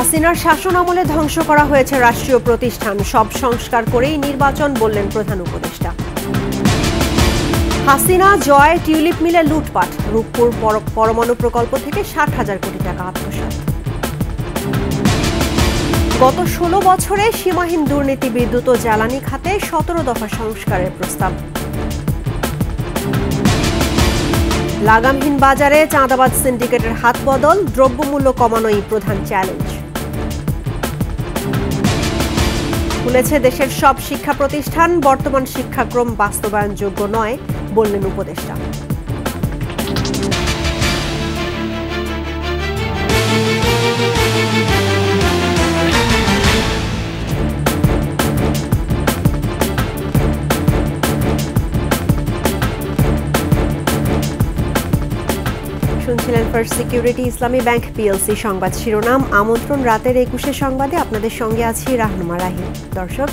হাসিনার শাসন আমলে ধ্বংস করা হয়েছে রাষ্ট্রীয় প্রতিষ্ঠান। সব সংস্কার করেই নির্বাচন বললেন প্রধান উপদেষ্টা। হাসিনা, জয়, টিউলিপ মিলে লুটপাট। রূপপুর পরমাণু প্রকল্প থেকে ষাট হাজার কোটি টাকা আত্মসাৎ। গত ষোলো বছরে সীমাহীন দুর্নীতি, বিদ্যুৎ ও জ্বালানি খাতে সতেরো দফা সংস্কারের প্রস্তাব। লাগামহীন বাজারে চাঁদাবাদ সিন্ডিকেটের হাত বদল, দ্রব্যমূল্য কমানোই প্রধান চ্যালেঞ্জ। খুলেছে দেশের সব শিক্ষা প্রতিষ্ঠান। বর্তমান শিক্ষাক্রম বাস্তবায়নযোগ্য নয় বললেন উপদেষ্টা। First Security Islami Bank PLC সংবাদ শিরোনাম। আমন্ত্রণ রাতের একুশে সংবাদে আপনাদের সঙ্গে আছি রাহনুমা রাহি দর্শক,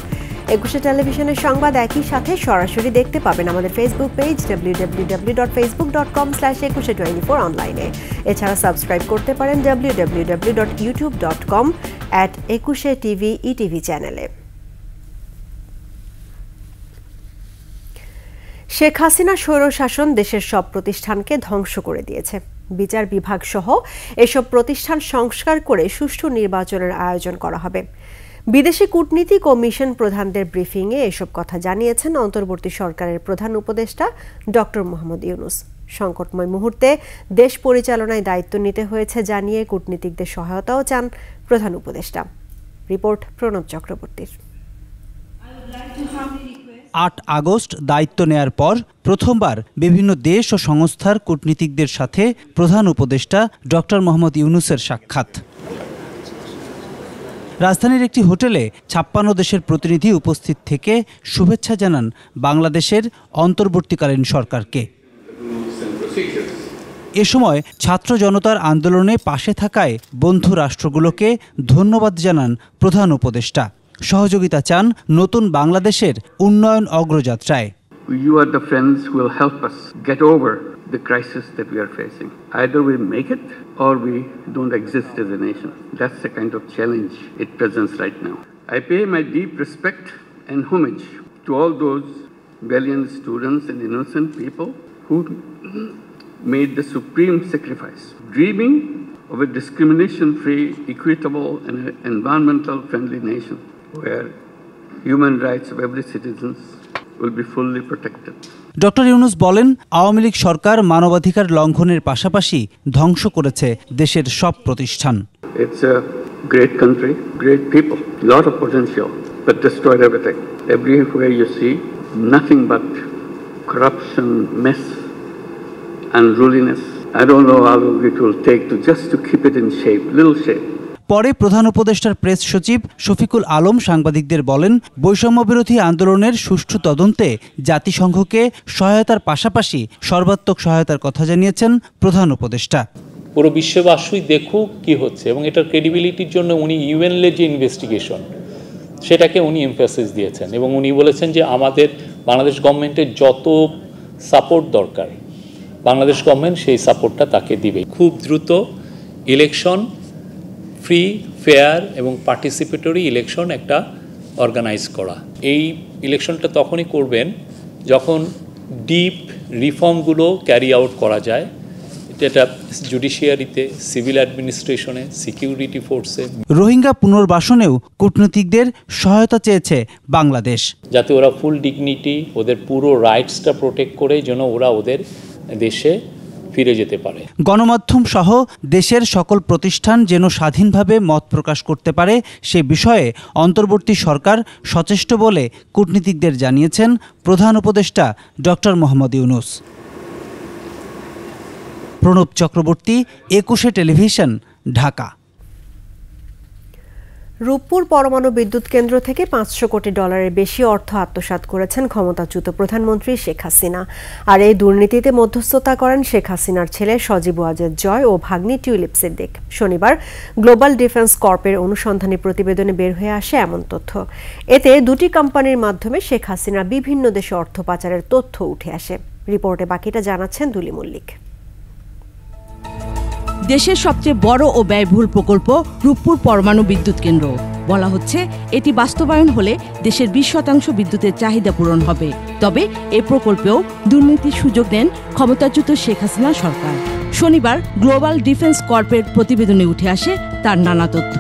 একুশে টেলিভিশনের সংবাদ একই সাথে সরাসরি দেখতে পাবেন আমাদের Facebook page W dot Facebook dot com Ekushey twenty অনলাইনে এছাড়া সাবস্ক্রাইব করতে পারেন W dot YouTube dot com at Ekushey TV ETV চ্যানেলে শেখ হাসিনা স্বৈরশাসন দেশের সব প্রতিষ্ঠানকে ধ্বংস করে দিয়েছে। বিচার বিভাগ সহ এসব প্রতিষ্ঠান সংস্কার করে সুষ্ঠু নির্বাচনের আয়োজন করা হবে। বিদেশি কূটনীতিক ও মিশন প্রধানদের ব্রিফিংয়ে এসব কথা জানিয়েছেন অন্তর্বর্তী সরকারের প্রধান উপদেষ্টা ডক্টর মোহাম্মদ ইউনুস। সংকটময় মুহূর্তে দেশ পরিচালনায় দায়িত্ব নিতে হয়েছে জানিয়ে কূটনীতিকদের সহায়তাও চান প্রধান উপদেষ্টা। রিপোর্ট প্রণব চক্রবর্তীর। আট আগস্ট দায়িত্ব নেয়ার পর প্রথমবার বিভিন্ন দেশ ও সংস্থার কূটনীতিকদের সাথে প্রধান উপদেষ্টা ডক্টর মোহাম্মদ ইউনুসের সাক্ষাৎ। রাজধানীর একটি হোটেলে ছাপ্পান্ন দেশের প্রতিনিধি উপস্থিত থেকে শুভেচ্ছা জানান বাংলাদেশের অন্তর্বর্তীকালীন সরকারকে। এ সময় ছাত্র জনতার আন্দোলনে পাশে থাকায় বন্ধু রাষ্ট্রগুলোকে ধন্যবাদ জানান প্রধান উপদেষ্টা। সহযোগিতা চান নতুন বাংলাদেশের উন্নয়ন অগ্রযাত্রায় You are the friends who will help us get over the crisis that we are facing. Either we make it or we don't exist as a nation. That's the kind of challenge it presents right now. I pay my deep respect and homage to all those valiant students and innocent people who made the supreme sacrifice, dreaming of a discrimination free, equitable, and environmental friendly nation Where human rights of every citizen will be fully protected. Doctor Yunus বলেন আওয়ামী লীগ সরকার মানবাধিকার লঙ্ঘনের পাশাপাশি ধ্বংস করেছে দেশের সব প্রতিষ্ঠান It's a great country, great people, lot of potential, but destroyed everything. Everywhere you see, nothing but corruption, mess, unruliness. I don't know how long it will take to just to keep it in shape, little shape. পরে প্রধান উপদেষ্টার press সচিব শফিকুল আলম সাংবাদিকদের বলেন বৈষম্য বিরোধী আন্দোলনের সুষ্ঠু তদন্তে জাতিসংঘকে সহায়তার পাশাপাশি সর্বাত্মক সহায়তার কথা জানিয়েছেন প্রধান উপদেষ্টা। পুরো বিশ্ববাসী দেখুক কি হচ্ছে এবং এটার ক্রেডিবিলিটির জন্য উনি ইউএনলে যে ইনভেস্টিগেশন সেটাকে উনি এমফাসিস দিয়েছেন এবং উনি বলেছেন যে আমাদের বাংলাদেশ গভর্নমেন্টের যত সাপোর্ট দরকার, বাংলাদেশ গভর্নমেন্ট সেই সাপোর্টটা তাকে দিবে খুব দ্রুত ইলেকশন ফ্রি ফেয়ার এবং পার্টিসিপেটরি ইলেকশন একটা অর্গানাইজ করা। এই ইলেকশনটা তখনই করবেন যখন ডিপ রিফর্মগুলো ক্যারি আউট করা যায়। যেটা জুডিশিয়ারিতে সিভিল অ্যাডমিনিস্ট্রেশনে সিকিউরিটি ফোর্সে। রোহিঙ্গা পুনর্বাসনেও কূটনীতিকদের সহায়তা চেয়েছে বাংলাদেশ। যাতে ওরা ফুল ডিগনিটি ওদের পুরো রাইটসটা প্রোটেক্ট করে যেন ওরা ওদের দেশে ফিরে যেতে পারে। গণমাধ্যম সহ দেশের সকল প্রতিষ্ঠান যেন স্বাধীনভাবে মত প্রকাশ করতে পারে সে বিষয়ে অন্তর্বর্তী সরকার সচেষ্ট বলে কূটনীতিকদের জানিয়েছেন প্রধান উপদেষ্টা ডক্টর মোহাম্মদ ইউনুস। প্রণব চক্রবর্তী, একুশে টেলিভিশন, ঢাকা। রূপপুর পরমাণু বিদ্যুৎ কেন্দ্র থেকে পাঁচশো কোটি ডলারের বেশি অর্থ আত্মসাৎ করেছেন ক্ষমতাচ্যুত প্রধানমন্ত্রী শেখ হাসিনা। আর এই দুর্নীতিতে মধ্যস্থতা করেন শেখ হাসিনার ছেলে সজীব ওয়াজেদ জয় ও ভাগ্নি টিউলিপ সিদ্দিক শনিবার গ্লোবাল ডিফেন্স কর্পের অনুসন্ধানী প্রতিবেদনে বের হয়ে আসে এমন তথ্য। এতে দুটি কোম্পানির মাধ্যমে শেখ হাসিনা বিভিন্ন দেশে অর্থ পাচারের তথ্য উঠে আসে। রিপোর্টে বাকিটা জানাচ্ছেন দুলি মল্লিক দেশের সবচেয়ে বড় ও ব্যয়বহুল প্রকল্প রূপপুর পরমাণু বিদ্যুৎ কেন্দ্র। বলা হচ্ছে, এটি বাস্তবায়ন হলে দেশের বিশ শতাংশ বিদ্যুতের চাহিদা পূরণ হবে। তবে এ প্রকল্পেও দুর্নীতির সুযোগ নেন ক্ষমতাচ্যুত শেখ হাসিনা সরকার। শনিবার গ্লোবাল ডিফেন্স কর্পোরেট প্রতিবেদনে উঠে আসে তার নানা তথ্য।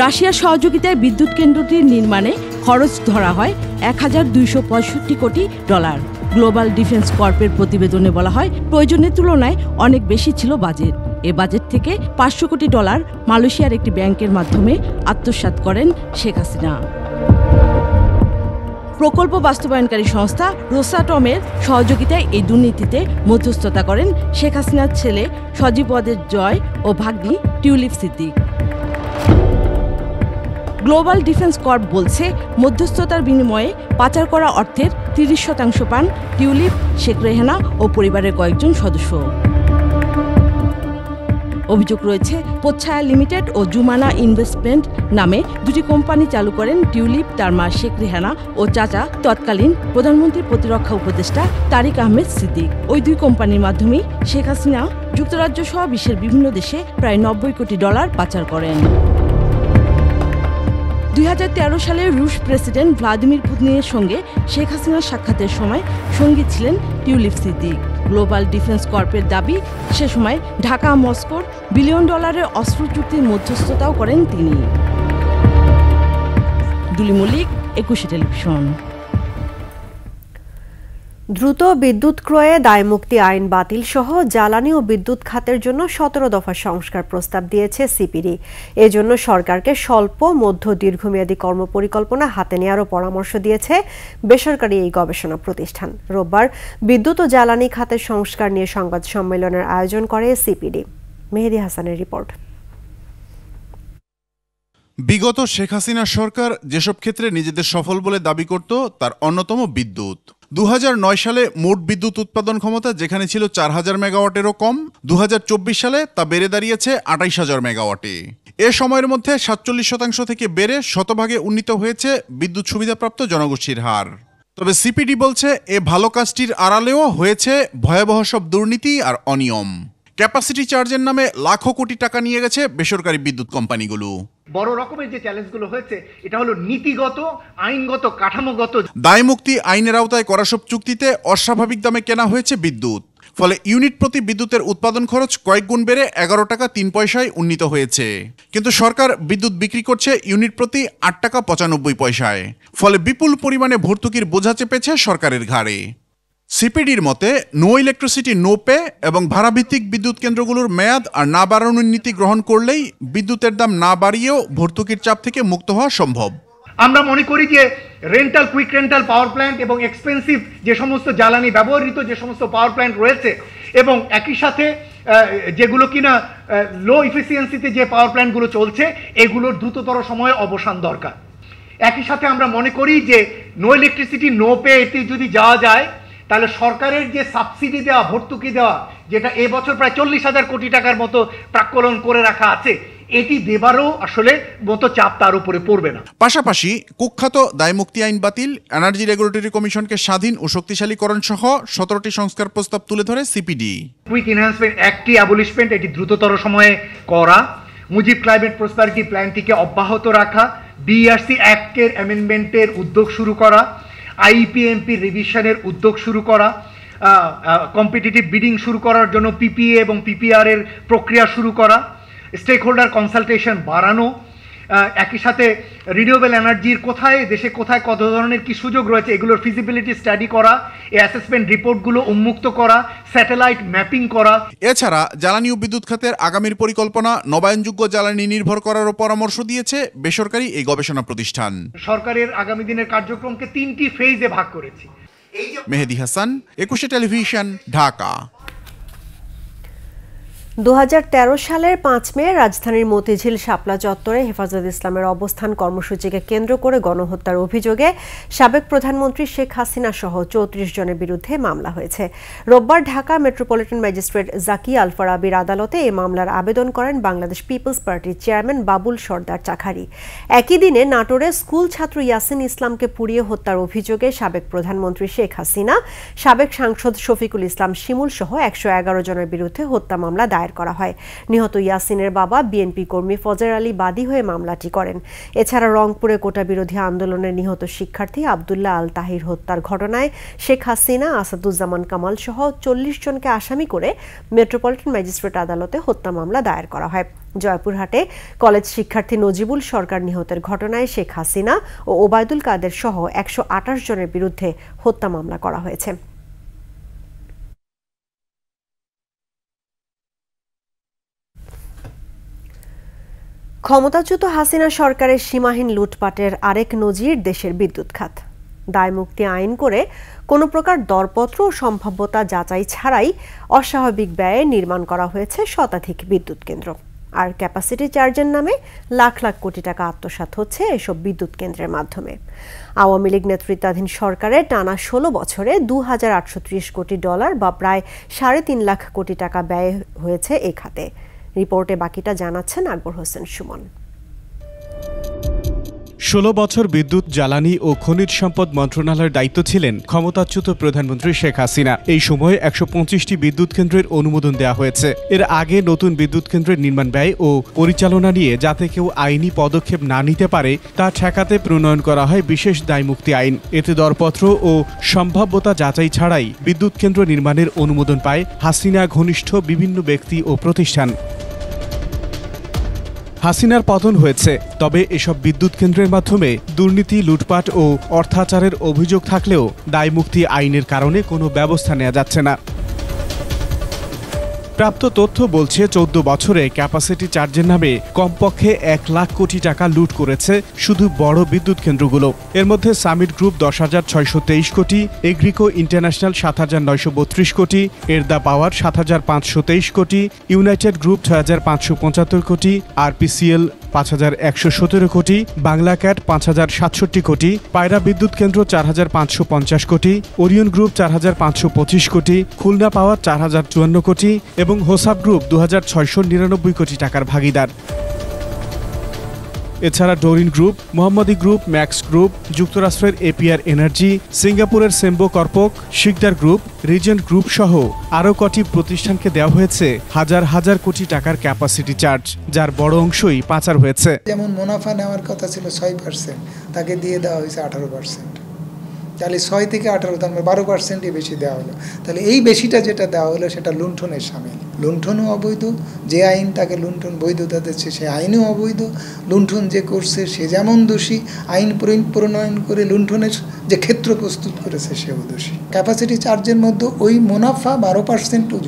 রাশিয়ার সহযোগিতায় বিদ্যুৎ কেন্দ্রটির নির্মাণে খরচ ধরা হয় এক হাজার দুইশো পঁয়ষট্টি কোটি ডলার। গ্লোবাল ডিফেন্স কর্পের প্রতিবেদনে বলা হয়, প্রয়োজনের তুলনায় অনেক বেশি ছিল বাজেট। এ বাজেট থেকে পাঁচশো কোটি ডলার মালয়েশিয়ার একটি ব্যাংকের মাধ্যমে আত্মসাৎ করেন শেখ হাসিনা। প্রকল্প বাস্তবায়নকারী সংস্থা রোসাটমের সহযোগিতায় এই দুর্নীতিতে মধ্যস্থতা করেন শেখ হাসিনার ছেলে সজীবদের জয় ও ভাগ্নি Tulip Siddiq. Global Defence Corp বলছে, মধ্যস্থতার বিনিময়ে পাচার করা অর্থের তিরিশ শতাংশ পান টিউলিপ, শেখ রেহানা ও পরিবারের কয়েকজন সদস্য। অভিযোগ রয়েছে, পোচ্ছায়া লিমিটেড ও জুমানা ইনভেস্টমেন্ট নামে দুটি কোম্পানি চালু করেন টিউলিপ, তার মা শেখ রেহানা ও চাচা তৎকালীন প্রধানমন্ত্রী প্রতিরক্ষা উপদেষ্টা তারিক আহমেদ সিদ্দিক। ওই দুই কোম্পানির মাধ্যমেই শেখ হাসিনা যুক্তরাজ্য সহ বিশ্বের বিভিন্ন দেশে প্রায় নব্বই কোটি ডলার পাচার করেন। দুই হাজার তেরো সালে রুশ প্রেসিডেন্ট ভ্লাদিমির পুতিনের সঙ্গে শেখ হাসিনার সাক্ষাতের সময় সঙ্গী ছিলেন টিউলিপ সিদ্দিক। গ্লোবাল ডিফেন্স কর্পের দাবি, সে সময় ঢাকা, মস্কোর বিলিয়ন ডলারের অস্ত্র চুক্তির মধ্যস্থতাও করেন তিনি। দুলি মল্লিক, একুশে টেলিভিশন। দ্রুত বিদ্যুৎ ক্রয়ে দায়মুক্তি আইন বাতিল সহ জ্বালানি ও বিদ্যুৎ খাতের জন্য সতেরো দফা সংস্কার প্রস্তাব দিয়েছে সিপিডি। এজন্য সরকারকে স্বল্প, মধ্য, দীর্ঘমেয়াদী কর্মপরিকল্পনা হাতে নেওয়ারও পরামর্শ দিয়েছে বেসরকারি এই গবেষণা প্রতিষ্ঠান। রোববার বিদ্যুৎ ও জ্বালানি খাতের সংস্কার নিয়ে সংবাদ সম্মেলনের আয়োজন করে সিপিডি। মেহেদি হাসানের রিপোর্ট। বিগত শেখ হাসিনা সরকার যেসব ক্ষেত্রে নিজেদের সফল বলে দাবি করত, তার অন্যতম বিদ্যুৎ। দু হাজার নয় সালে মোট বিদ্যুৎ উৎপাদন ক্ষমতা, যেখানে ছিল চার হাজার মেগাওয়াটেরও কম দু হাজার চব্বিশ সালে তা বেড়ে দাঁড়িয়েছে আটাইশ হাজার মেগাওয়াটে। এ সময়ের মধ্যে সাতচল্লিশ শতাংশ থেকে বেড়ে শতভাগে উন্নীত হয়েছে বিদ্যুৎ সুবিধাপ্রাপ্ত জনগোষ্ঠীর হার। তবে সিপিডি বলছে, এ ভালো কাজটির আড়ালেও হয়েছে ভয়াবহ সব দুর্নীতি আর অনিয়ম। ক্যাপাসিটি চার্জের নামে লাখো কোটি টাকা নিয়ে গেছে বেসরকারি বিদ্যুৎ কোম্পানিগুলো। বড় রকমের যে চ্যালেঞ্জগুলো হয়েছে, এটা হলো নীতিগত, আইনগত, কাঠামোগত। দায়মুক্তি আইনের আওতায় করা সব চুক্তিতে অস্বাভাবিক দামে কেনা হয়েছে বিদ্যুৎ। ফলে ইউনিট প্রতি বিদ্যুতের উৎপাদন খরচ কয়েক গুণ বেড়ে এগারো টাকা তিন পয়সায় উন্নীত হয়েছে। কিন্তু সরকার বিদ্যুৎ বিক্রি করছে ইউনিট প্রতি আট টাকা পঁচানব্বই পয়সায়। ফলে বিপুল পরিমাণে ভর্তুকির বোঝা চেপেছে সরকারের ঘাড়ে। সিপিডির মতে নো ইলেকট্রিসিটি নো পে এবং ভাড়াভিত্তিক বিদ্যুৎ কেন্দ্রগুলোর মেয়াদ আর না বাড়ানোর নীতি গ্রহণ করলেই বিদ্যুতের দাম না বাড়িয়েও ভর্তুকির চাপ থেকে মুক্ত হওয়া সম্ভব। আমরা মনে করি যে rental quick rental power plant এবং এক্সপেন্সিভ যে সমস্ত জ্বালানি, ব্যবহৃত যে সমস্ত পাওয়ার প্ল্যান্ট রয়েছে এবং একই সাথে যেগুলো কিনা লো ইফিসিয়েন্সিতে যে পাওয়ার প্ল্যান্টগুলো চলছে, এগুলোর দ্রুততর সময়ে অবসান দরকার। একই সাথে আমরা মনে করি যে নো ইলেকট্রিসিটি নো পে এতে যদি যাওয়া যায় তাহলে সরকারের যে সাবসিডি দেওয়া ভর্তুকি দেওয়া যেটা এবছর প্রায় চল্লিশ হাজার কোটি টাকার মতো প্রাক্কলন করে রাখা আছে এটি দেবারও আসলে মতো চাপ তার উপরে পড়বে না। পাশাপাশি কুখ্যাত দায়মুক্তি আইন বাতিল এনার্জি রেগুলেটরি কমিশনকে স্বাধীন ও শক্তিশালীকরণ সহ সতেরোটি সংস্কার প্রস্তাব তুলে ধরে সিপিডি কুইক এনহান্সমেন্ট একটি অ্যাবলিশমেন্ট এটি দ্রুততর সময়ে করা। মুজিব ক্লাইমেট প্রসপারিটি প্ল্যানটিকে অব্যাহত রাখা। বিআরসি অ্যাক্টের অ্যামেন্ডমেন্টের উদ্যোগ শুরু করা। আইপিএমপি রিভিশনের উদ্যোগ শুরু করা কম্পিটিটিভ বিডিং শুরু করার জন্য পিপিএ এবং পিপিআর এর প্রক্রিয়া শুরু করা স্টেক হোল্ডার কনসালটেশন বাড়ানো একই সাথে রিনিউয়েবল এনার্জির কোথায় দেশে কোথায় কত ধরনের কি সুযোগ রয়েছে এগুলোর ফিজিবিলিটি স্টাডি করা এই অ্যাসেসমেন্ট রিপোর্টগুলো উন্মুক্ত করা স্যাটেলাইট ম্যাপিং করা। এছাড়া জ্বালানি ও বিদ্যুৎ খাতের আগামীর পরিকল্পনা নবায়নযোগ্য জ্বালানি নির্ভর করারও পরামর্শ দিয়েছে বেসরকারি এই গবেষণা প্রতিষ্ঠান। সরকারের আগামী দিনের কার্যক্রমকে তিনটি ফেজে ভাগ করেছি। মেহেদি হাসান একুশে টেলিভিশন ঢাকা। দু হাজার তেরো সালের পাঁচ মে রাজধানীর মতিঝিল শাপলা চত্বরে হেফাজত ইসলামের অবস্থান কর্মসূচিকে কেন্দ্র করে গণহত্যার অভিযোগে সাবেক প্রধানমন্ত্রী শেখ হাসিনা সহ চৌত্রিশ জনের বিরুদ্ধে মামলা হয়েছে। রোববার ঢাকা মেট্রোপলিটন ম্যাজিস্ট্রেট জাকি আলফারাবির আদালতে এই মামলার আবেদন করেন বাংলাদেশ পিপলস পার্টির চেয়ারম্যান বাবুল সর্দার চাখারি। একই দিনে নাটোরে স্কুল ছাত্র ইয়াসিন ইসলামকে পুড়িয়ে হত্যার অভিযোগে সাবেক প্রধানমন্ত্রী শেখ হাসিনা, সাবেক সাংসদ শফিকুল ইসলাম শিমুল সহ একশো এগারো জনের বিরুদ্ধে হত্যা মামলা দায়ের করা হয়। নিহত ইয়াসিনের বাবা বিএনপি কর্মী ফজর আলী বাদী হয়ে মামলাটি করেন। এছাড়া রংপুরে কোটা বিরোধী আন্দোলনে নিহত শিক্ষার্থী আবদুল্লাহ আল তাহির হত্যার ঘটনায় শেখ হাসিনা, আসাদুজ্জামান কামাল সহ চল্লিশ জনকে আসামি করে মেট্রোপলিটন ম্যাজিস্ট্রেট আদালতে হত্যা মামলা দায়ের করা হয়। জয়পুরহাটে কলেজ শিক্ষার্থী নজিবুল সরকার নিহতের ঘটনায় শেখ হাসিনা ও ওবায়দুল কাদের সহ একশো আঠাশ জনের বিরুদ্ধে হত্যা মামলা করা হয়েছে। ক্ষমতাচ্যুত হাসিনা সরকারের সীমাহীন লুটপাটের আরেক নজির দেশের বিদ্যুৎ খাত। দায়মুক্তি আইন করে কোনো প্রকার দরপত্র ও সম্ভাব্যতা যাচাই ছাড়াই অস্বাভাবিক ব্যয়ে নির্মাণ করা হয়েছে শতাধিক বিদ্যুৎ কেন্দ্র। আর ক্যাপাসিটি চার্জের নামে লাখ লাখ কোটি টাকা আত্মসাৎ হচ্ছে এসব বিদ্যুৎ কেন্দ্রের মাধ্যমে। আওয়ামী লীগ নেতৃত্বাধীন সরকারের টানা ষোলো বছরে দু হাজার আটশো ত্রিশ কোটি ডলার বা প্রায় সাড়ে তিন লাখ কোটি টাকা ব্যয় হয়েছে এ খাতে। রিপোর্টে বাকিটা জানাচ্ছেন আকবর হোসেন সুমন। ষোলো বছর বিদ্যুৎ, জ্বালানি ও খনিজ সম্পদ মন্ত্রণালয়ের দায়িত্ব ছিলেন ক্ষমতাচ্যুত প্রধানমন্ত্রী শেখ হাসিনা। এই সময়ে একশো পঁচিশটি বিদ্যুৎ কেন্দ্রের অনুমোদন দেওয়া হয়েছে। এর আগে নতুন বিদ্যুৎ কেন্দ্রের নির্মাণ ব্যয় ও পরিচালনা নিয়ে যাতে কেউ আইনি পদক্ষেপ না নিতে পারে, তা ঠেকাতে প্রণয়ন করা হয় বিশেষ দায়মুক্তি আইন। এতে দরপত্র ও সম্ভাব্যতা যাচাই ছাড়াই বিদ্যুৎ কেন্দ্র নির্মাণের অনুমোদন পায় হাসিনা, ঘনিষ্ঠ বিভিন্ন ব্যক্তি ও প্রতিষ্ঠান। হাসিনার পতন হয়েছে, তবে এসব বিদ্যুৎ কেন্দ্রের মাধ্যমে দুর্নীতি, লুটপাট ও অর্থাচারের অভিযোগ থাকলেও দায়মুক্তি আইনের কারণে কোনো ব্যবস্থা নেওয়া যাচ্ছে না। প্রাপ্ত তথ্য বলছে, চোদ্দ বছরে ক্যাপাসিটি চার্জের নামে কমপক্ষে এক লাখ কোটি টাকা লুট করেছে শুধু বড় বিদ্যুৎ কেন্দ্রগুলো। এর মধ্যে সামিট গ্রুপ দশ হাজার ছয়শো তেইশ কোটি, এগ্রিকো ইন্টারন্যাশনাল সাত হাজার নয়শো বত্রিশ কোটি, এরদা পাওয়ার সাত হাজার পাঁচশো তেইশ কোটি, ইউনাইটেড গ্রুপ ছয় হাজার পাঁচশো পঁচাত্তর কোটি, আরপিসিএল পাঁচ হাজার একশো সতেরো কোটি বাংলা ক্যাট পাঁচ হাজার সাতষট্টি কোটি, পায়রা বিদ্যুৎ কেন্দ্র চার হাজার পাঁচশো পঞ্চাশ কোটি, ওরিয়ন গ্রুপ চার হাজার পাঁচশো পঁচিশ কোটি, খুলনা পাওয়ার চার হাজার চুয়ান্ন কোটি এবং হোসাব গ্রুপ দু হাজার ছয়শো নিরানব্বই কোটি টাকার ভাগিদার। এছাড়া Dorin group, Mohammadi group, Max group, যুক্তরাষ্ট্রের এপিআর এনার্জি, সিঙ্গাপুরের Sembcorp, Sikder group, Regent group সহ আরও কটি প্রতিষ্ঠানকে দেওয়া হয়েছে হাজার হাজার কোটি টাকার ক্যাপাসিটি চার্জ, যার বড় অংশই পাচার হয়েছে। যেমন মুনাফা নেওয়ার কথা ছিল ছয় পার্সেন্ট, তাকে দিয়ে দেওয়া হয়েছে আঠারো পার্সেন্ট। তাহলে ছয় থেকে আঠারো, তার মানে বারো পার্সেন্টই বেশি দেওয়া হলো। তাহলে এই বেশিটা যেটা দেওয়া হলো, সেটা লুণ্ঠনের সামিল। লুণ্ঠনও অবৈধ, যে আইন তাকে লুণ্ঠন বৈধতা দিচ্ছে, সে আইনও অবৈধ। লুণ্ঠন যে করছে, সে যেমন দোষী, আইন প্রণয়ন করে লুণ্ঠনের যে ক্ষেত্র প্রস্তুত করেছে, সেও দোষী। ক্যাপাসিটি চার্জের মধ্যে ওই মুনাফা বারো পার্সেন্টও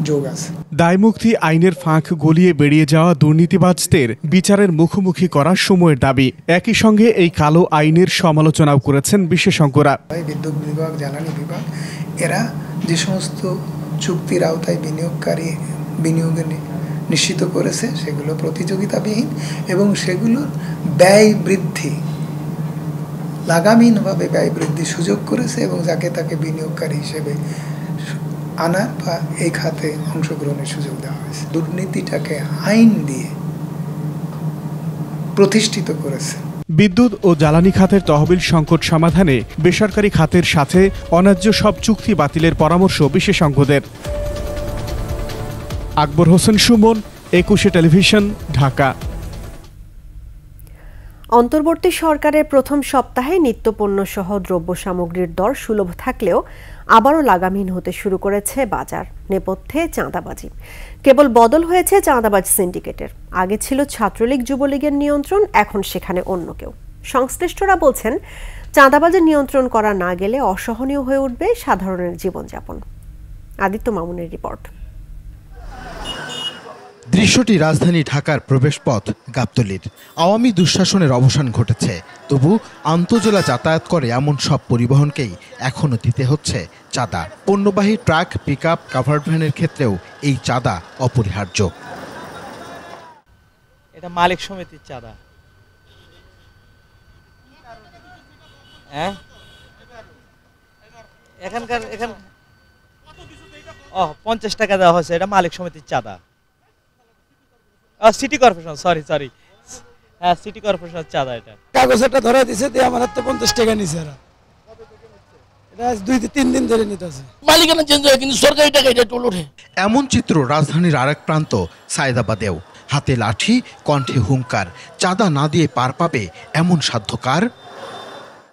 যোগ আছে। দায়মুক্তি আইনের ফাঁক গলিয়ে বেরিয়ে যাওয়া দুর্নীতিবাজদের বিচারের মুখোমুখি করার সময়ের দাবি। একই সঙ্গে এই কালো আইনের সমালোচনাও করেছেন বিশেষজ্ঞরা। বিদ্যুৎ বিভাগ জ্বালানি বিভাগ এরা যে সমস্ত চুক্তির আওতায় বিনিয়োগকারী বিনিয়োগে নিশ্চিত করেছে সেগুলো প্রতিযোগিতাবিহীন এবং সেগুলোর ব্যয় বৃদ্ধি লাগামহীনভাবে ব্যয় বৃদ্ধি সুযোগ করেছে এবং যাকে তাকে বিনিয়োগকারী হিসেবে আনা বা এই খাতে অংশগ্রহণের সুযোগ দেওয়া হয়েছে। দুর্নীতিটাকে আইন দিয়ে প্রতিষ্ঠিত করেছে। বিদ্যুৎ ও জ্বালানি খাতের তহবিল সংকট সমাধানে বেসরকারি খাতের সাথে অন্যায্য সব চুক্তি বাতিলের পরামর্শ বিশেষজ্ঞদের। আকবর হোসেন সুমন, একুশে টেলিভিশন, ঢাকা। অন্তর্বর্তী সরকারের প্রথম সপ্তাহে নিত্যপণ্য সহ দ্রব্য সামগ্রীর দর সুলভ থাকলেও আবারও লাগামহীন হতে শুরু করেছে বাজার, নেপথ্যে চাঁদাবাজি। কেবল বদল হয়েছে চাঁদাবাজ সিন্ডিকেটের। আগে ছিল ছাত্রলীগ যুবলীগের নিয়ন্ত্রণ, এখন সেখানে অন্য কেউ। সংশ্লিষ্টরা বলছেন চাঁদাবাজের নিয়ন্ত্রণ করা না গেলে অসহনীয় হয়ে উঠবে সাধারণের জীবনযাপন। আদিত্য মামুনের রিপোর্ট। দৃশ্যটি রাজধানী ঢাকার প্রবেশপথ গাবতলির। আওয়ামী দুঃশাসনের অবসান ঘটেছে। তবু আন্তজেলা যাতায়াত করে এমন সব পরিবহনকেই এখনও দিতে হচ্ছে চাঁদা। পণ্যবাহী ট্রাক পিক আপ কাভার্ড ভ্যানের ক্ষেত্রেও এই চাঁদা অপরিহার্য। এটা মালিক সমিতির চাঁদা। হ্যাঁ? এখানকার, এখান ও পঞ্চাশ টাকা দেওয়া হয়েছে, এটা মালিক সমিতির চাঁদা। সিটি কর্পোরেশন সরি সরি হ্যাঁ সিটি কর্পোরেশনের চাঁদা এটা। কাগজটা ধরা দিছে দিয়ে আমার হাতে পঞ্চাশ টাকা নিছে এরা। এটা আজ তিন দিন ধরে নিতেছে মালিকানা চেঞ্জ হয় কিন্তু সরকারি টাকা এটা টোল ওঠে এমন চিত্র রাজধানীর আরেক প্রান্ত সায়দাবাদেও। হাতে লাঠি কণ্ঠে হুঙ্কার। চাঁদা না দিয়ে পার পাবে এমন সাধ্যকার?